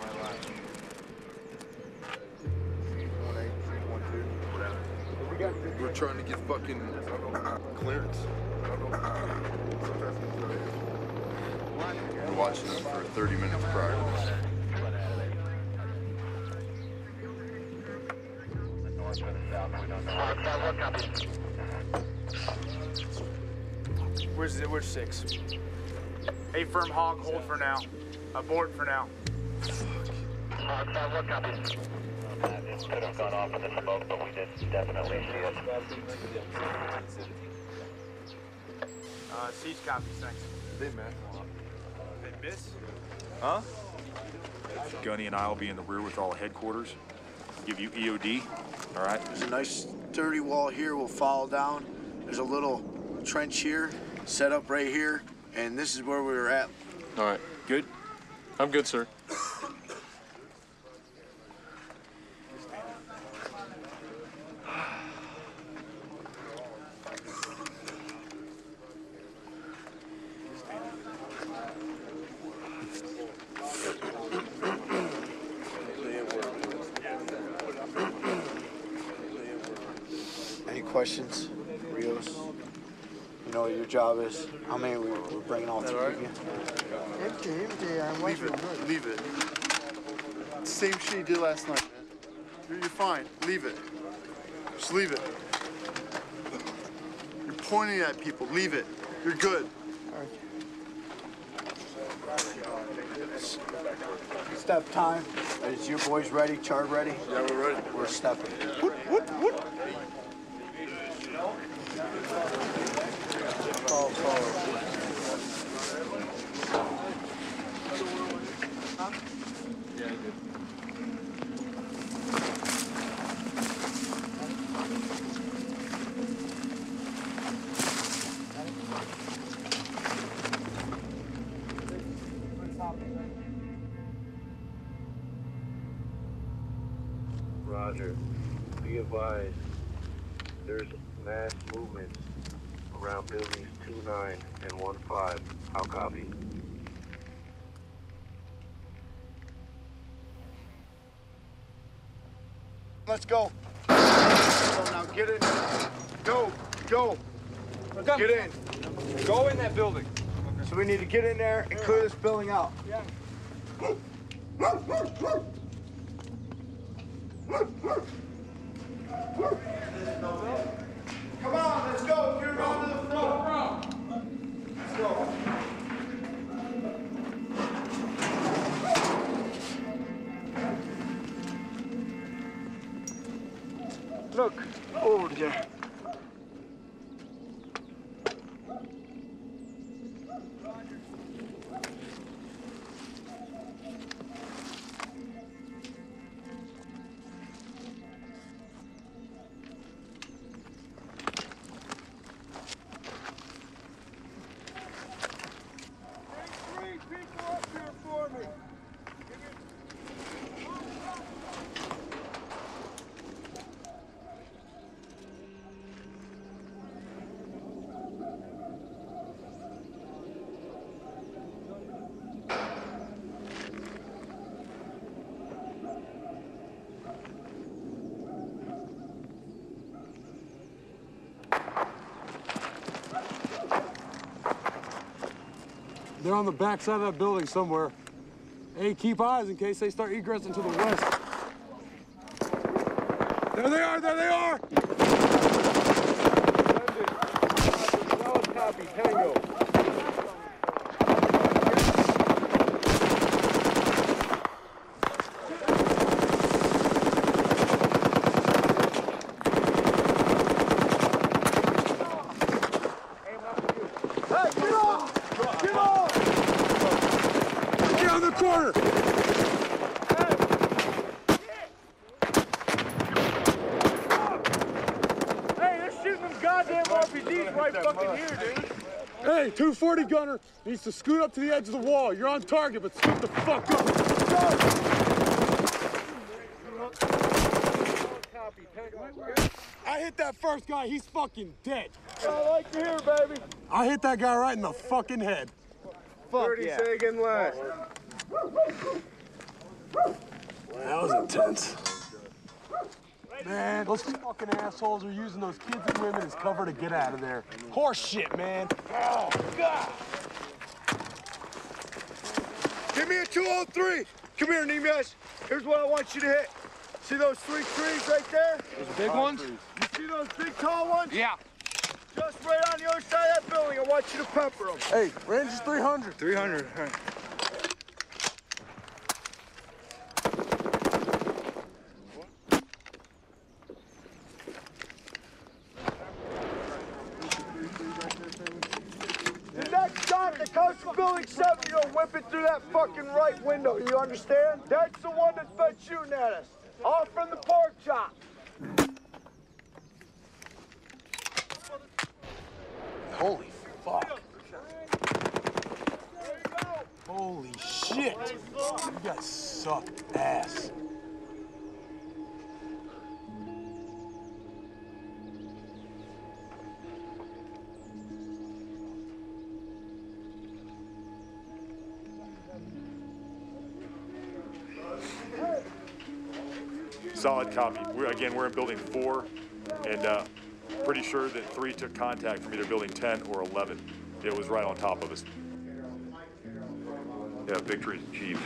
We're trying to get fucking clearance. We're watching them for 30 minutes prior to this. Where's it? Where's six? A firm hog, hold for now. Abort for now. It could have gone off in the smoke, but we did definitely see it. Uh, siege copies, thanks. They man. They miss? Huh? Gunny and I will be in the rear with all the headquarters. Give you EOD, all right? There's a nice sturdy wall here. We'll follow down. There's a little trench here, set up right here, and this is where we were at. All right. Good? I'm good, sir. Any questions, Rios? You know what your job is? How many we, we're bringing all three of you? Empty, empty. I'm Leave it. Leave it. Same shit you did last night, man. You're, you're fine. Leave it. Just leave it. You're pointing at people. Leave it. You're good. Step time. Is your boys ready? Chart ready? Yeah, we're ready. We're stepping. What? What? What? Call, call. Roger. Be advised, there's mass movements around buildings 2-9 and 1-5. I'll copy. Let's go. Go now, get in. Go, go. Get in. Go in that building. So we need to get in there and clear this building out. Come on, let's go. Get around to the front. Let's go. Look, over there. They're on the back side of that building somewhere. Hey, keep eyes in case they start egressing to the west. There they are, there they are! Tango. Hey, get off! Get off! Get on the corner! Hey, they're shooting them goddamn RPGs right fucking here, dude. Hey, 240 gunner needs to scoot up to the edge of the wall. You're on target, but scoot the fuck up. I hit that first guy, he's fucking dead. I like to hear, baby. I hit that guy right in the fucking head. Fuck 30 yeah. second left. That was intense. Man, those fucking assholes are using those kids and women as cover to get out of there. Horse shit, man. Oh, God. Give me a 203. Come here, Nemes. Here's what I want you to hit. See those three trees right there? Those big ones? You see those big tall ones? Yeah. Just right on the other side of that building. I want you to pepper them. Hey, range is 300. 300. All right. The next shot that comes from building seven, you don't whip it through that fucking right window. You understand? That's the one that's been shooting at us. Off from the pork chop. Holy fuck. Holy shit. You guys suck ass. Solid copy. We're, again, we're in building four, and uh, pretty sure that three took contact from either building 10 or 11. It was right on top of us. Yeah, victory's Jeep.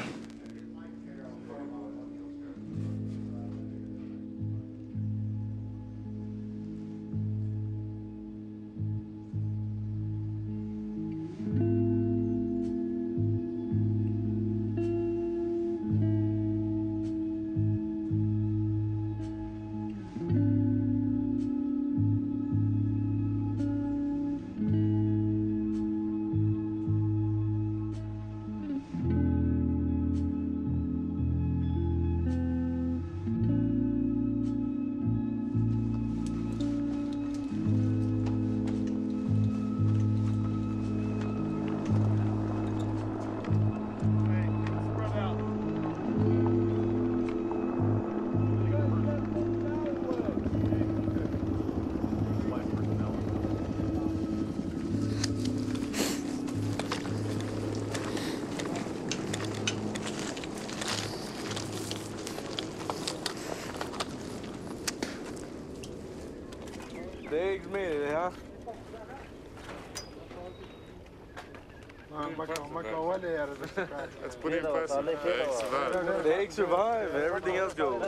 Survive and everything else goes.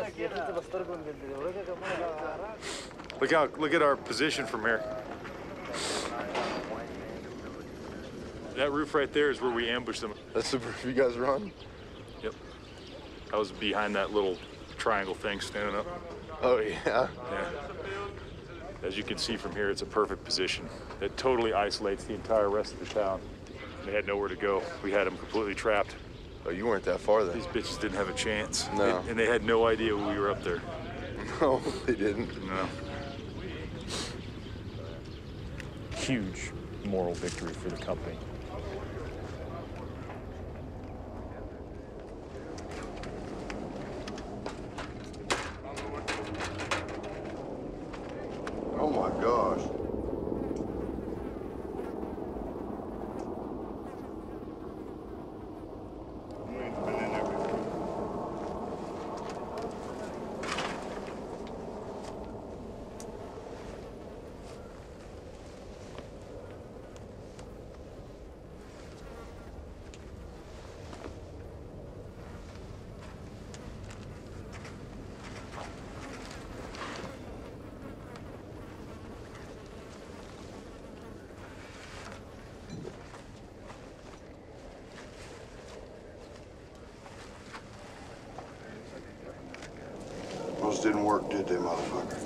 Look out! Look at our position from here. That roof right there is where we ambushed them. That's the roof you guys are on? Yep. I was behind that little triangle thing standing up. Oh, yeah? Yeah. As you can see from here, it's a perfect position. It totally isolates the entire rest of the town. They had nowhere to go. We had them completely trapped. Oh, you weren't that far then? These bitches didn't have a chance. No. They- and they had no idea we were up there. No, they didn't. No. Huge moral victory for the company. Oh my gosh. Those didn't work, did they, motherfucker?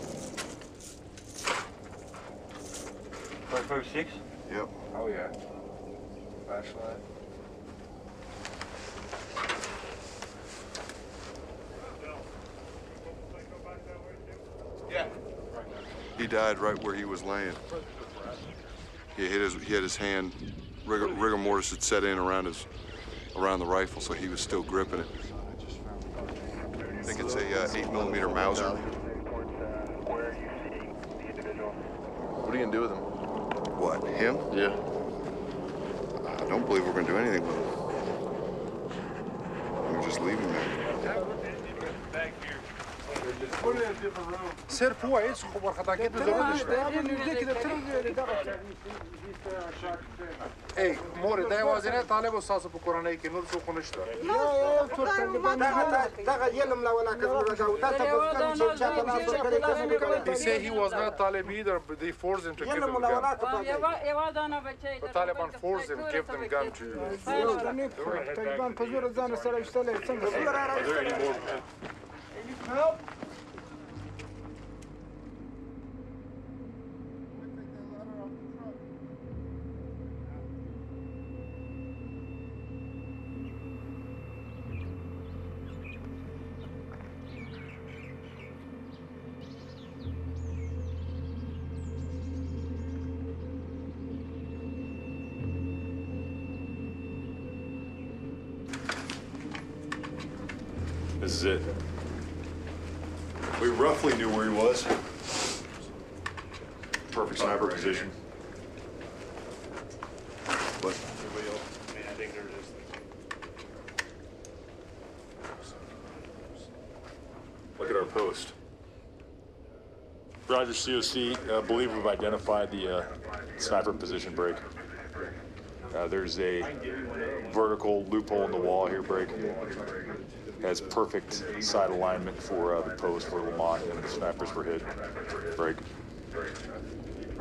Five five six. Yep. Oh, yeah. Flashlight. Yeah. He died right where he was laying. He hit his, he had his hand, rigor, rigor mortis had set in around his, around the rifle, so he was still gripping it. I think it's a uh, eight millimeter Mauser. What are you gonna do with him? What, him? Yeah. I don't believe we're gonna do anything with him. We'll just leave him there. Put it in a different room. سير كويس خبر خطا كده ضروري ای مور د یوازینه طالب استاد په کورنۍ کې نور څوک نشته یو تر څنګه دغه دغه یلم لا ولا کړو دا او تاسو چې چا په ناسو کړی کوم he say he was not Talib either but they forced him to give him gun the Taliban forced him give them gun to Taliban په زور ځان سره شته څنګه is it. We roughly knew where he was. Perfect sniper position. What? Look at our post. Roger COC, uh, believe we've identified the uh, sniper position break. Uh, there's a vertical loophole in the wall here, break. Has perfect side alignment for uh, the post where Lamont and the snipers were hit. Break.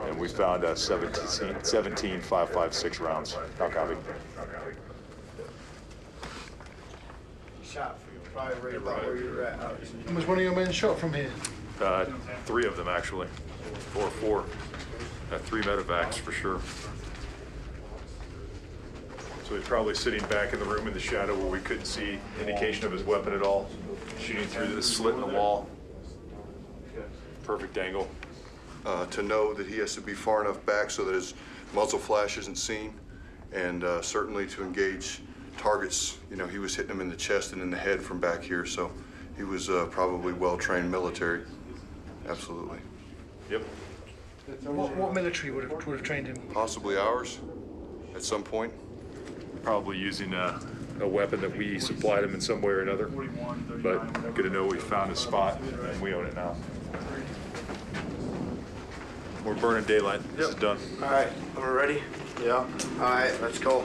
And we found uh, 17, 17 556 rounds. How copy? Shot for you, probably right about where you're at. Was one of your men shot from here? Uh, three of them, actually. Or four. Uh, three medevacs for sure. So he's probably sitting back in the room in the shadow where we couldn't see indication of his weapon at all, shooting through the slit in the wall. Perfect angle. uh, to know that he has to be far enough back so that his muzzle flash isn't seen, and uh, certainly to engage targets. You know, he was hitting them in the chest and in the head from back here, so he was uh, probably well-trained military. Absolutely. Yep. What, what military would have, would have trained him? Possibly ours at some point. Probably using a, a weapon that we supplied him in some way or another. But good to know we found a spot and we own it now. We're burning daylight. This is done. All right, we're ready? Yeah. All right, let's go.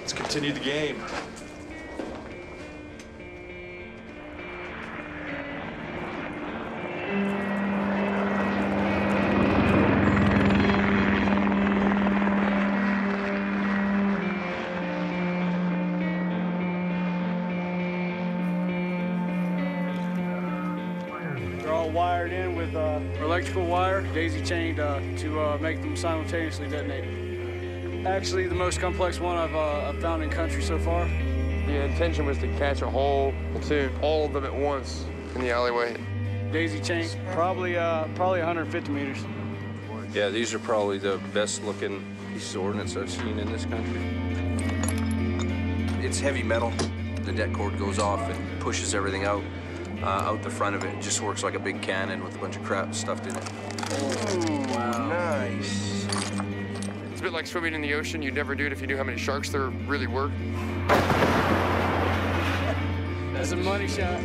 Let's continue the game. Daisy chained uh, to uh, make them simultaneously detonate. Actually, the most complex one I've, uh, I've found in country so far. The intention was to catch a whole platoon, all of them at once in the alleyway. Daisy chain, probably uh, probably 150 meters. Yeah, these are probably the best looking pieces of ordnance I've seen in this country. It's heavy metal. The det cord goes off and pushes everything out. Uh, out the front of it, it just works like a big cannon with a bunch of crap stuffed in it. wow. Nice. It's a bit like swimming in the ocean. You'd never do it if you knew how many sharks there really were. That's a money shot.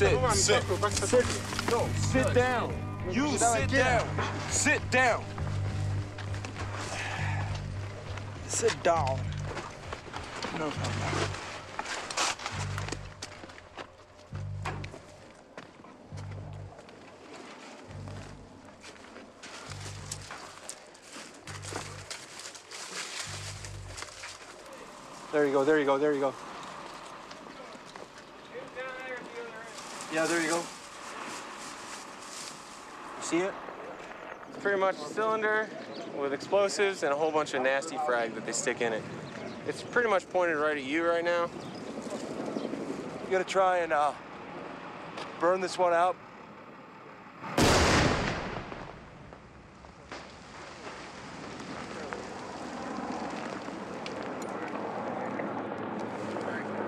Sit. to. Sit. Sit. No, sit down. You sit down. Sit down. Sit down. No, no, no. There you go, there you go, there you go. Yeah, there you go. You see it? It's pretty much a cylinder with explosives and a whole bunch of nasty frag that they stick in it. It's pretty much pointed right at you right now. You gonna try and uh, burn this one out?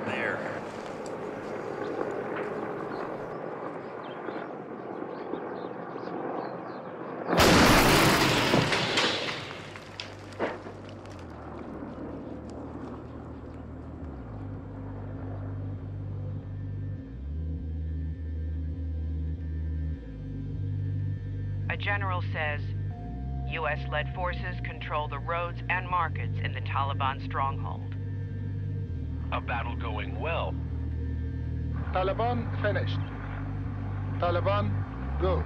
There. A says U.S. led forces control the roads and markets in the Taliban stronghold. A battle going well. Taliban finished. Taliban, go.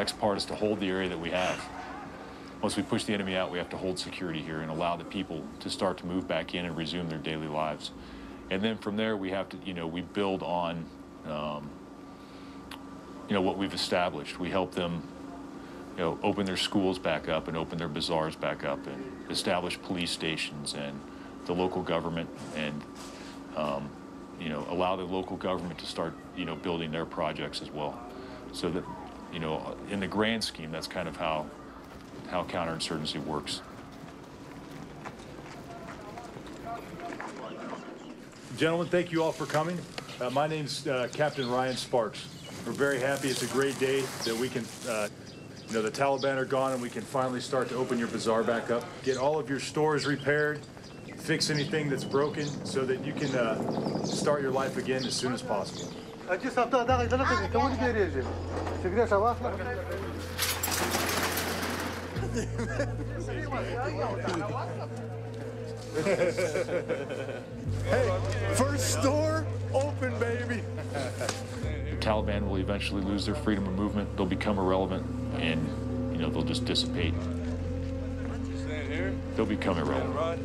Next part is to hold the area that we have. Once we push the enemy out, we have to hold security here and allow the people to start to move back in and resume their daily lives. And then from there, we have to, you know, we build on, um, you know, what we've established. We help them, you know, open their schools back up and open their bazaars back up and establish police stations and the local government and, um, you know, allow the local government to start, you know, building their projects as well. So that, you know, in the grand scheme, that's kind of how how counterinsurgency works. Gentlemen, thank you all for coming. Uh, my name's uh, Captain Ryan Sparks. We're very happy. It's a great day that we can, uh, you know, the Taliban are gone and we can finally start to open your bazaar back up. Get all of your stores repaired, fix anything that's broken so that you can uh, start your life again as soon as possible. أجي صبتا داخل دلتك كمان بيريجي تقدر شواخ hey, first store open, baby. Taliban will eventually lose their freedom of movement. They'll become irrelevant, and you know they'll just dissipate. They'll become irrelevant.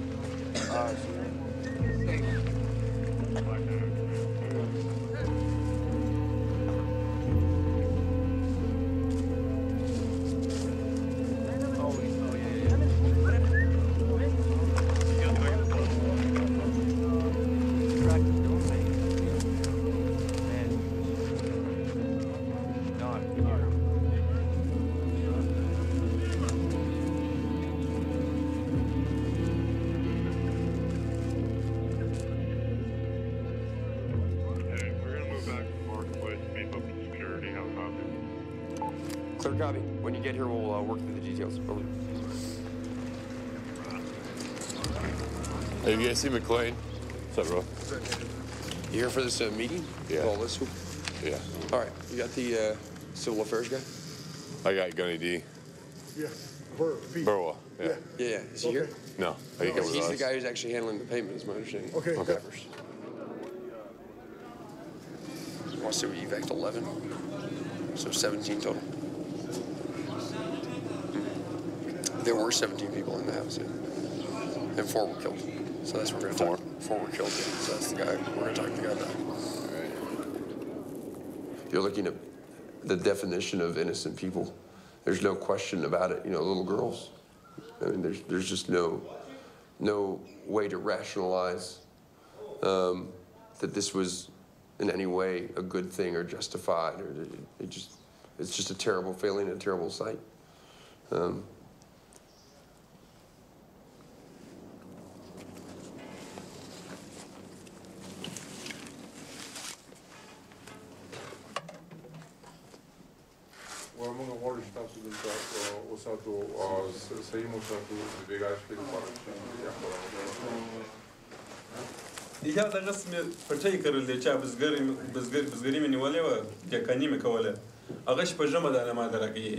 Hey, you guys see McLean? What's up, bro? You here for this uh, meeting? Yeah. All this? Who? Yeah. All right. You got the uh, civil affairs guy? I got Gunny D. Yeah. Bur- Burwell. Yeah. Yeah, yeah. Is he here? No. I think it was He's the guy who's actually handling the payment, is my understanding. Okay. Okay. You want to say we evac 11? So 17 total. Hmm. There were 17 people in the house, yeah. And four were killed. So that's what we're going to talk. Four were killed, yeah. So that's the guy. We're going to talk to the guy. You're looking at the definition of innocent people. There's no question about it. You know, little girls. I mean, there's there's just no no way to rationalize um, that this was in any way a good thing or justified, or it, it just it's just a terrible feeling, a terrible sight. Um, مور شتاسو دلته اوساتو او صحیح مو ساتو د بیګاش لپاره یا دغه سم پټې کړل دی چې بزګری بزګری بزګری مې نیولې و د کانی مې کوله هغه شپه جمع د علامه درګي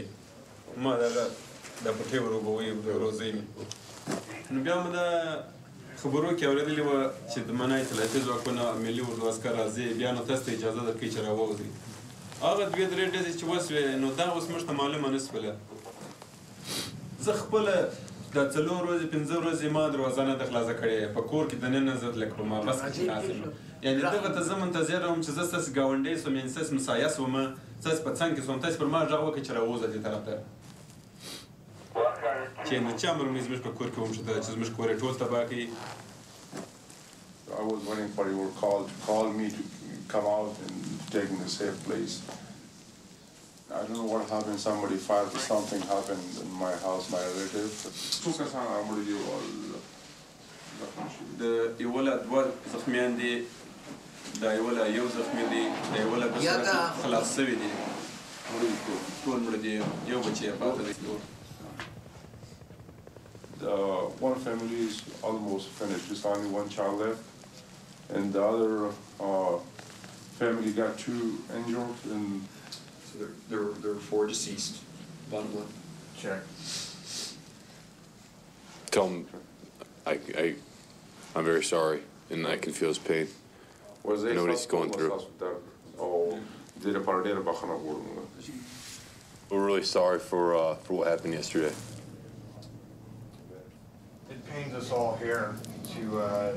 ما دغه د پټې ورغوې روزې نو بیا موږ خبرو کې اوریدلی و چې د منای تلفظ وکړو ملي اردو عسکر راځي بیا نو تاسو ته اجازه درکې چې راووځي هغه دوی درې ډزې چې وسوې نو دا اوس موږ ته معلومه نه سوله زه خپله دا څلور ورځې پنځه ورځې ما دروازه نه ده خلاصه کړې په کور کې دننه زه لکه په مابس کې ناست یم یعنې دغه ته زه منتظر وم چې زه ستاسې ګاونډی سوم یعنې ستاسې مسایه سوم ستاسې په څنګ کې سوم تاسې پر ما غږ وکړئ چې راووځه دې طرف ته. چې نو چا امر مې زموږ په کور کې ومشته چې زموږ کور یې ټول تباه کړي. I was waiting for your call to call me to come out and take me to a safe place. I don't know what happened. Somebody fired or something happened in my house, my relative. څو کسان امر دي او د یو لا دوه زخمیان دي دا یو لا یو زخمی دی دا یو لا بس خلاص شوی دی مړ دي ټول ټول مړ دي یو بچی پاتې دی The one family is almost finished. There's only one child left, and the other uh, family got two injured. And so there, there, there were four deceased. Bottom line. Check. Tell him I, I, I'm very sorry, and I can feel his pain. Was I know what he's going through. Oh, did a parade We're really sorry for uh, for what happened yesterday. It pains us all here to, uh,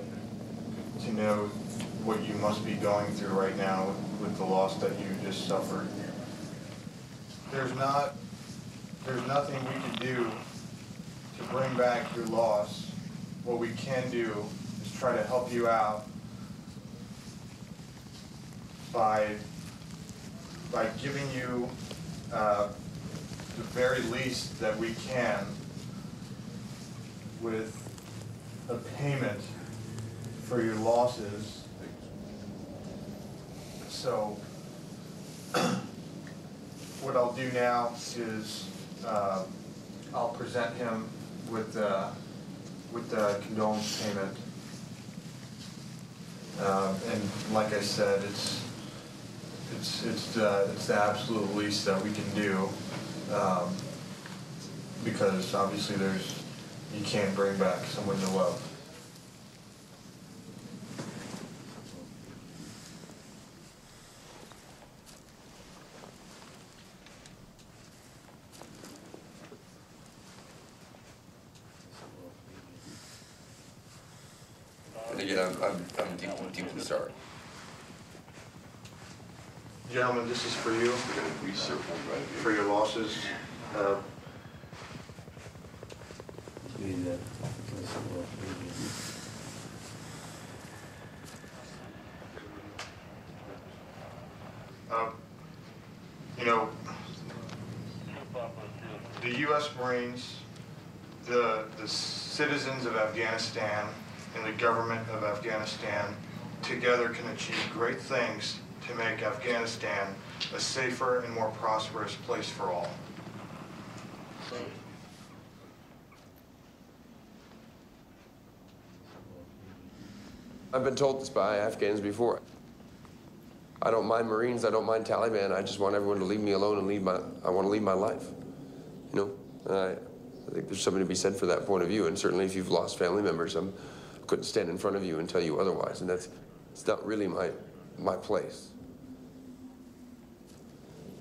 to know what you must be going through right now with the loss that you just suffered. There's not, there's nothing we can do to bring back your loss. What we can do is try to help you out by, by giving you, uh, the very least that we can with a payment for your losses. So what I'll do now is uh, I'll present him with uh, with the condolence payment. Um, and like I said, it's it's it's the it's the absolute least that we can do um, because obviously there's you can't bring back someone you love. again, I'm, I'm, I'm deeply, deeply sorry. Gentlemen, this is for you, for your losses. Uh, Um, You know, the U.S. Marines, the, the citizens of Afghanistan, and the government of Afghanistan together can achieve great things to make Afghanistan a safer and more prosperous place for all. I've been told this by Afghans before. I don't mind Marines, I don't mind Taliban, I just want everyone to leave me alone and leave my, I want to leave my life. You know, and I, I think there's something to be said for that point of view, and certainly if you've lost family members, I couldn't stand in front of you and tell you otherwise, and that's, it's not really my, my place.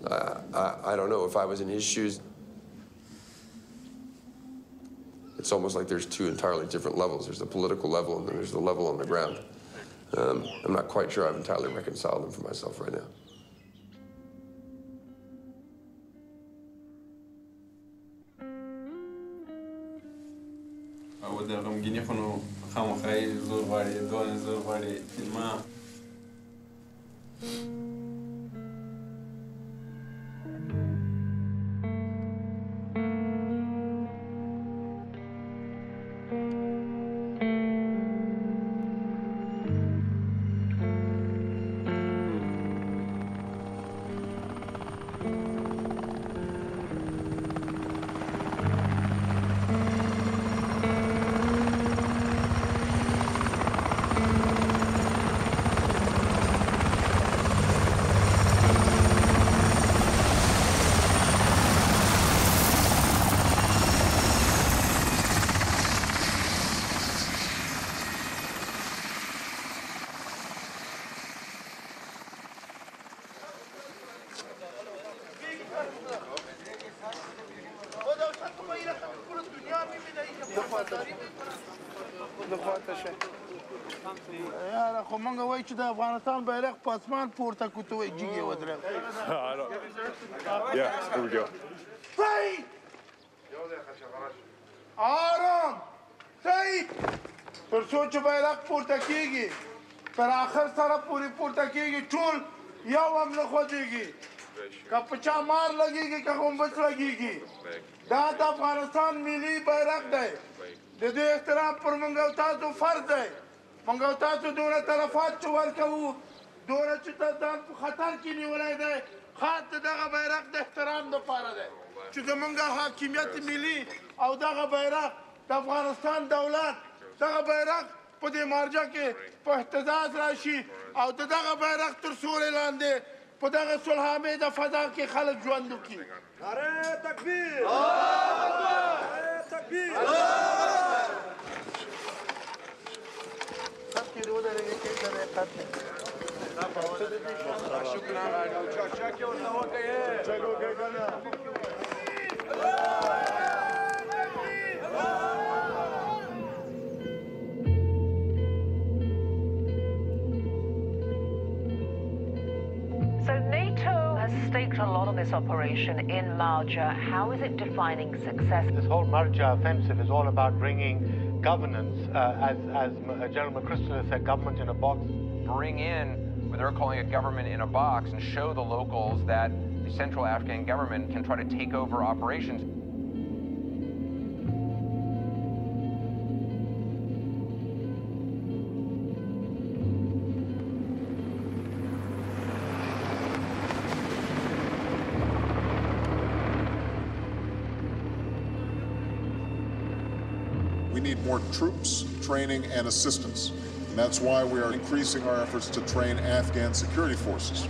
I, I, I don't know if I was in his shoes. It's almost like there's two entirely different levels. There's the political level, and then there's the level on the ground. Um, I'm not quite sure I've entirely reconciled them for myself right now. او د غمګینې خو نو خامخا یې زور غواړي دوه زور غواړي فلمه یاره خو مونږ وایو چې د افغانستان بیرغ په اسمان پورته کړو ته وایي ودرېږه here we go. صحیح آرام! صحیح تر څو چې بیرغ پورته کېږي تر آخر سره پورې پورته کېږي ټول یو هم نه خوځېږي. که په چا مار لګېږي که غومبس لګېږي. دا د افغانستان ملي بیرغ دی. د دې احترام پر موږ او تاسو فرض دی او تاسو دونه تلفات چې ورکوو. دونه چې د ځان په خطر کې نیولی دی. خاص د دغه بیرغ د احترام دپاره دی. چې زمونږ حاکمیت ملي او دغه بیرغ د افغانستان دولت. دغه بیرغ په دې مارجه کې په اهتزاز راشي او د دغه بیرغ تر سوري لاندې په دغه صلحامې د فضا کې خلک ژوند وکړي. نعره تکبیر! تکبیر خط کې ودرېږئ کې staked a lot on this operation in Marja. How is it defining success? This whole Marja offensive is all about bringing governance, uh, as, as General McChrystal said, government in a box. bring in what they're calling a government in a box and show the locals that the central Afghan government can try to take over operations. Troops, training, and assistance. And that's why we are increasing our efforts to train Afghan security forces.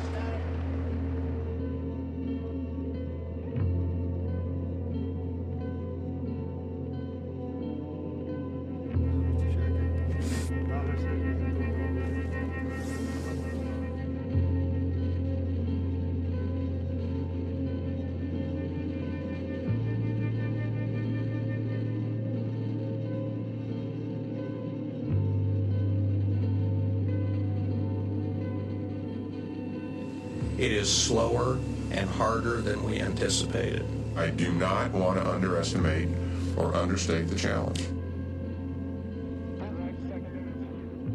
It is slower and harder than we anticipated. I do not want to underestimate or understate the challenge.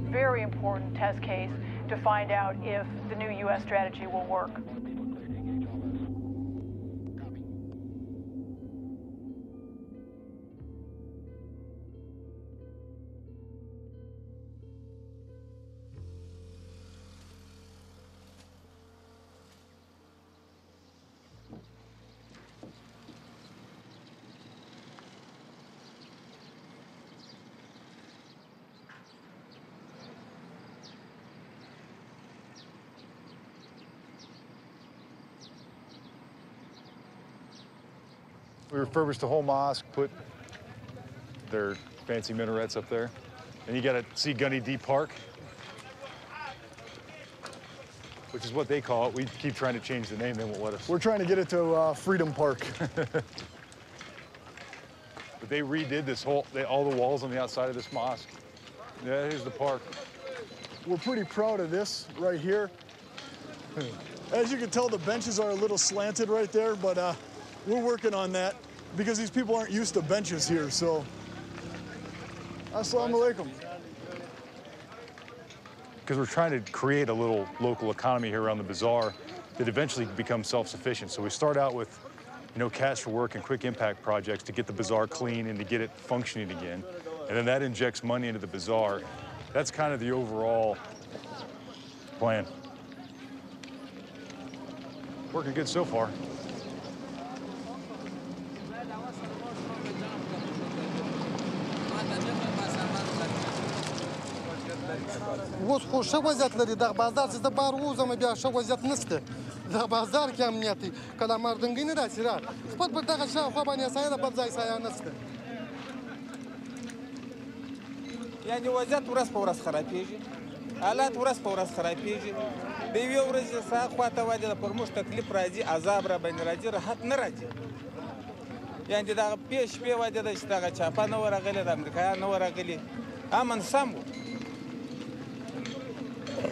Very important test case to find out if the new U.S. strategy will work. Refurbished the whole mosque, put their fancy minarets up there. And you got to see Gunny D Park, which is what they call it. We keep trying to change the name, they won't let us. We're trying to get it to uh, Freedom Park. but they redid this whole, they, all the walls on the outside of this mosque. Yeah, here's the park. We're pretty proud of this right here. As you can tell, the benches are a little slanted right there, but uh, we're working on that because these people aren't used to benches here, so. Assalamu alaikum. Because we're trying to create a little local economy here around the bazaar that eventually becomes self-sufficient. So we start out with, you know, cash for work and quick impact projects to get the bazaar clean and to get it functioning again. And then that injects money into the bazaar. That's kind of the overall plan. Working good so far. اوس خو ښه وضعیت لري دغه بازار چې زه بار ووځم بیا ښه وضعیت نشته دغه بازار کې امنیت دی که لا مردنګۍ نه راشي را خپل پر دغه شاوخوا باندې سایه ده بل ځای سایه نشته یعنې وضعیت ورځ په ورځ خرابېږي حالات ورځ په ورځ خرابېږي د یوې ورځې سا خواته وجه د پر موږ تکلیف راځي عذاب را باندې راځي راحت نه راځي یعنې دغه پې شپې وجه ده چې دغه چاپه نه ورغلې د امریکایان نه ورغلي امن سم و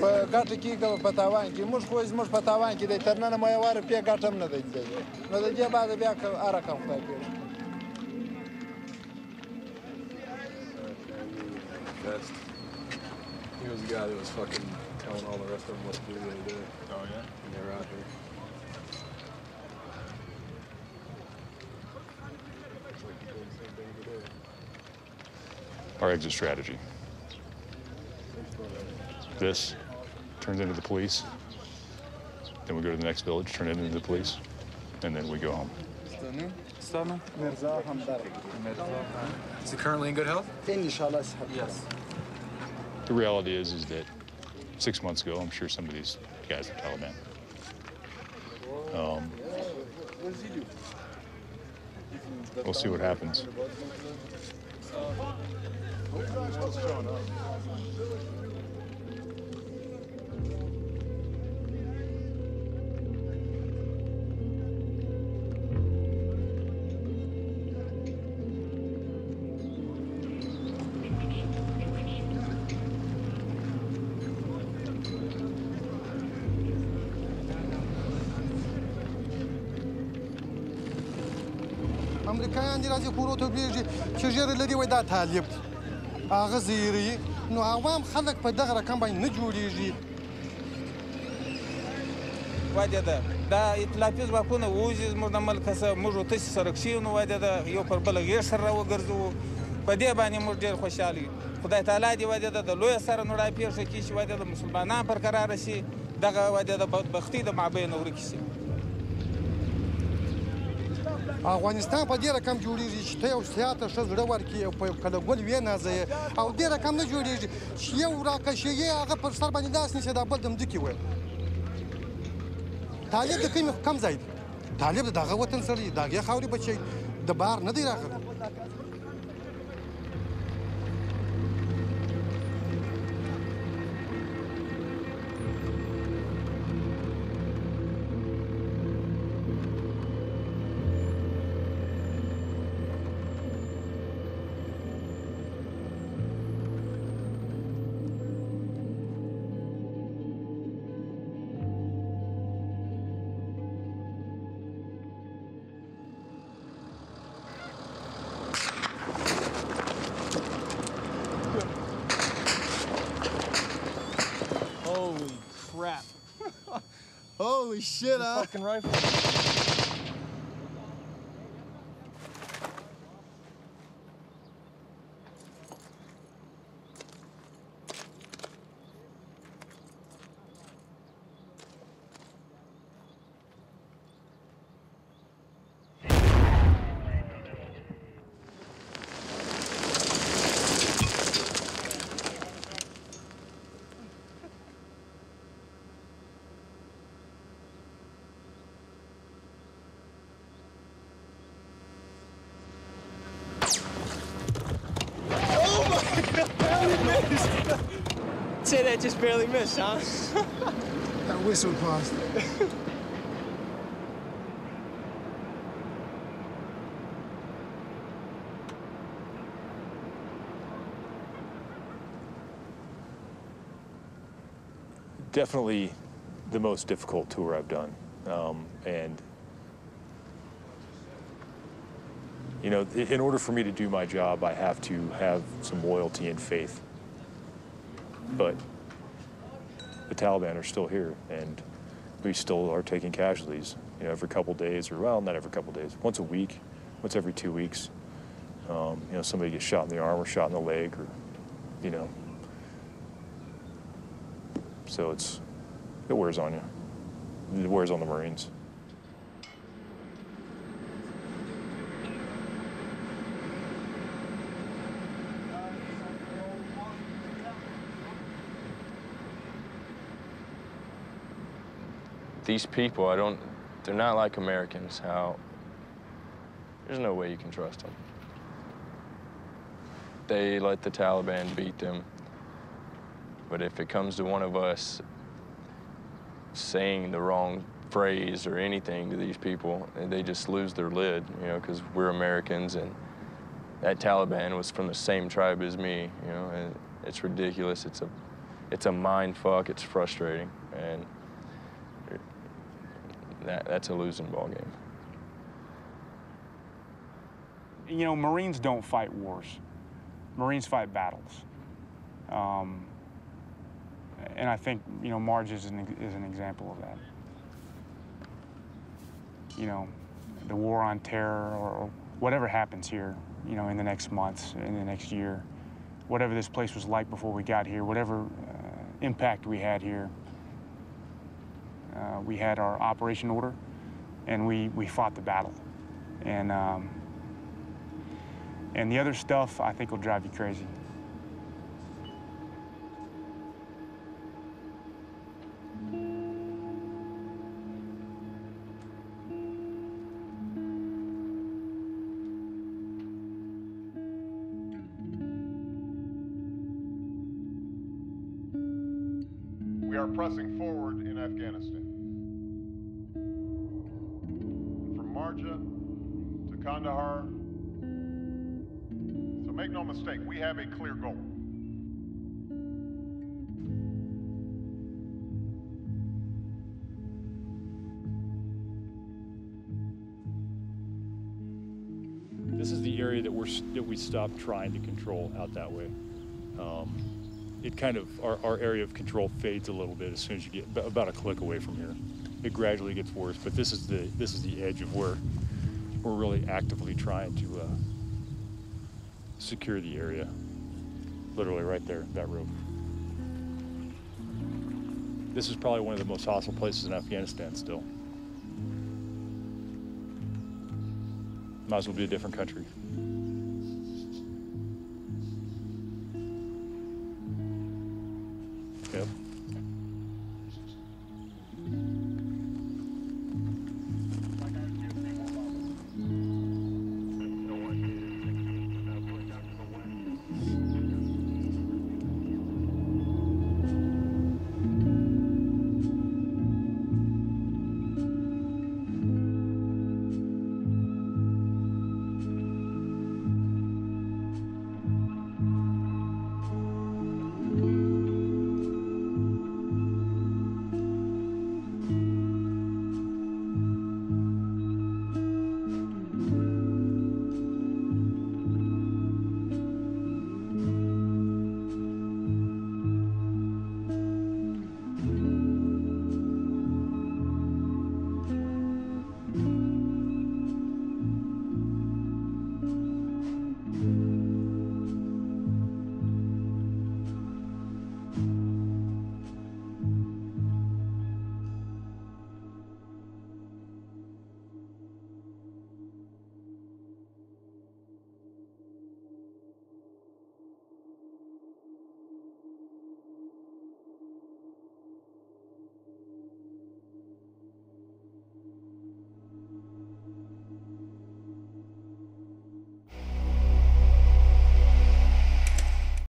په ګټه کې که په تاوان کې موږ خو زموږ په تاوان کې دی تر ننه مو یوه روپۍ ګټه هم نه دی تللې نو د دې بعد بیا که هر رقم خدای پېژني Best. He was the guy that was fucking telling all the rest of them what to do the other day. Oh yeah. When they were out here. Our exit strategy. This turns into the police. Then we go to the next village, turn it into the police, and then we go home. Is he currently in good health? Yes. The reality is, is that six months ago, I'm sure some of these guys were Taliban. Um, What does he do? we'll see what happens. راځي کورو ته ویږي چې ژر لري وای دا طالب؟ هغه زیری. نو عوام خلک په دغه رقم باندې نه جوړیږي وجه ده دا اطلافي ځواکونه ووځي زموږ د ملکه څخه موږ ورتسې سرک شوي نو وجه ده یو پر بله غېږ سره راوګرځوو په دې باندې موږ ډېر خوشحاله یو خدای تعالی دې وجه ده د لویه سره نو راپېښه کړي چې وجه د مسلمانان پر قراره شي دغه وجه د بدبختي د مابین ورکې شي افغانستان په دې رقم جوړیږي چې ته یو سیاته ښه زړه ورکړي او په کله ګل وې نازوې او دې رقم نه جوړیږي چې یو راکشېږي هغه پر سر باندې داس نیسي دا بل د مځکې وي طالب د کومې کم ځای طالب دغه وطن سره دی د هغې خاورې بچی د بهر نه دی راغلی Fucking rifle. Say that just barely missed, huh? that whistle passed. Definitely the most difficult tour I've done. Um, and, you know, in order for me to do my job, I have to have some loyalty and faith. But the Taliban are still here, and we still are taking casualties, you know, every couple days, or well, not every couple days, once a week, once every two weeks. Um, you know, somebody gets shot in the arm or shot in the leg, or, you know. So it's, it wears on you. It wears on the Marines. These people, I don't, they're not like Americans, how there's no way you can trust them. They let the Taliban beat them. But if it comes to one of us saying the wrong phrase or anything to these people, they just lose their lid, you know, because we're Americans and that Taliban was from the same tribe as me, you know, and it's ridiculous. It's a, it's a mind fuck. It's frustrating, and that, that's a losing ball game. you know, Marines don't fight wars. Marines fight battles. Um, and I think, you know, Marja is an, is an example of that. You know, the war on terror or, whatever happens here, you know, in the next months, in the next year, whatever this place was like before we got here, whatever uh, impact we had here, uh, we had our operation order and we, we fought the battle. And, um, and the other stuff, I think, will drive you crazy. We are pressing forward in Afghanistan. Marja to Kandahar. So make no mistake, we have a clear goal. This is the area that we're that we stopped trying to control out that way. Um, it kind of our, our area of control fades a little bit as soon as you get about a click away from here. It gradually gets worse, but this is the this is the edge of where we're really actively trying to uh, secure the area. Literally right there, that road. This is probably one of the most hostile places in Afghanistan still. Might as well be a different country.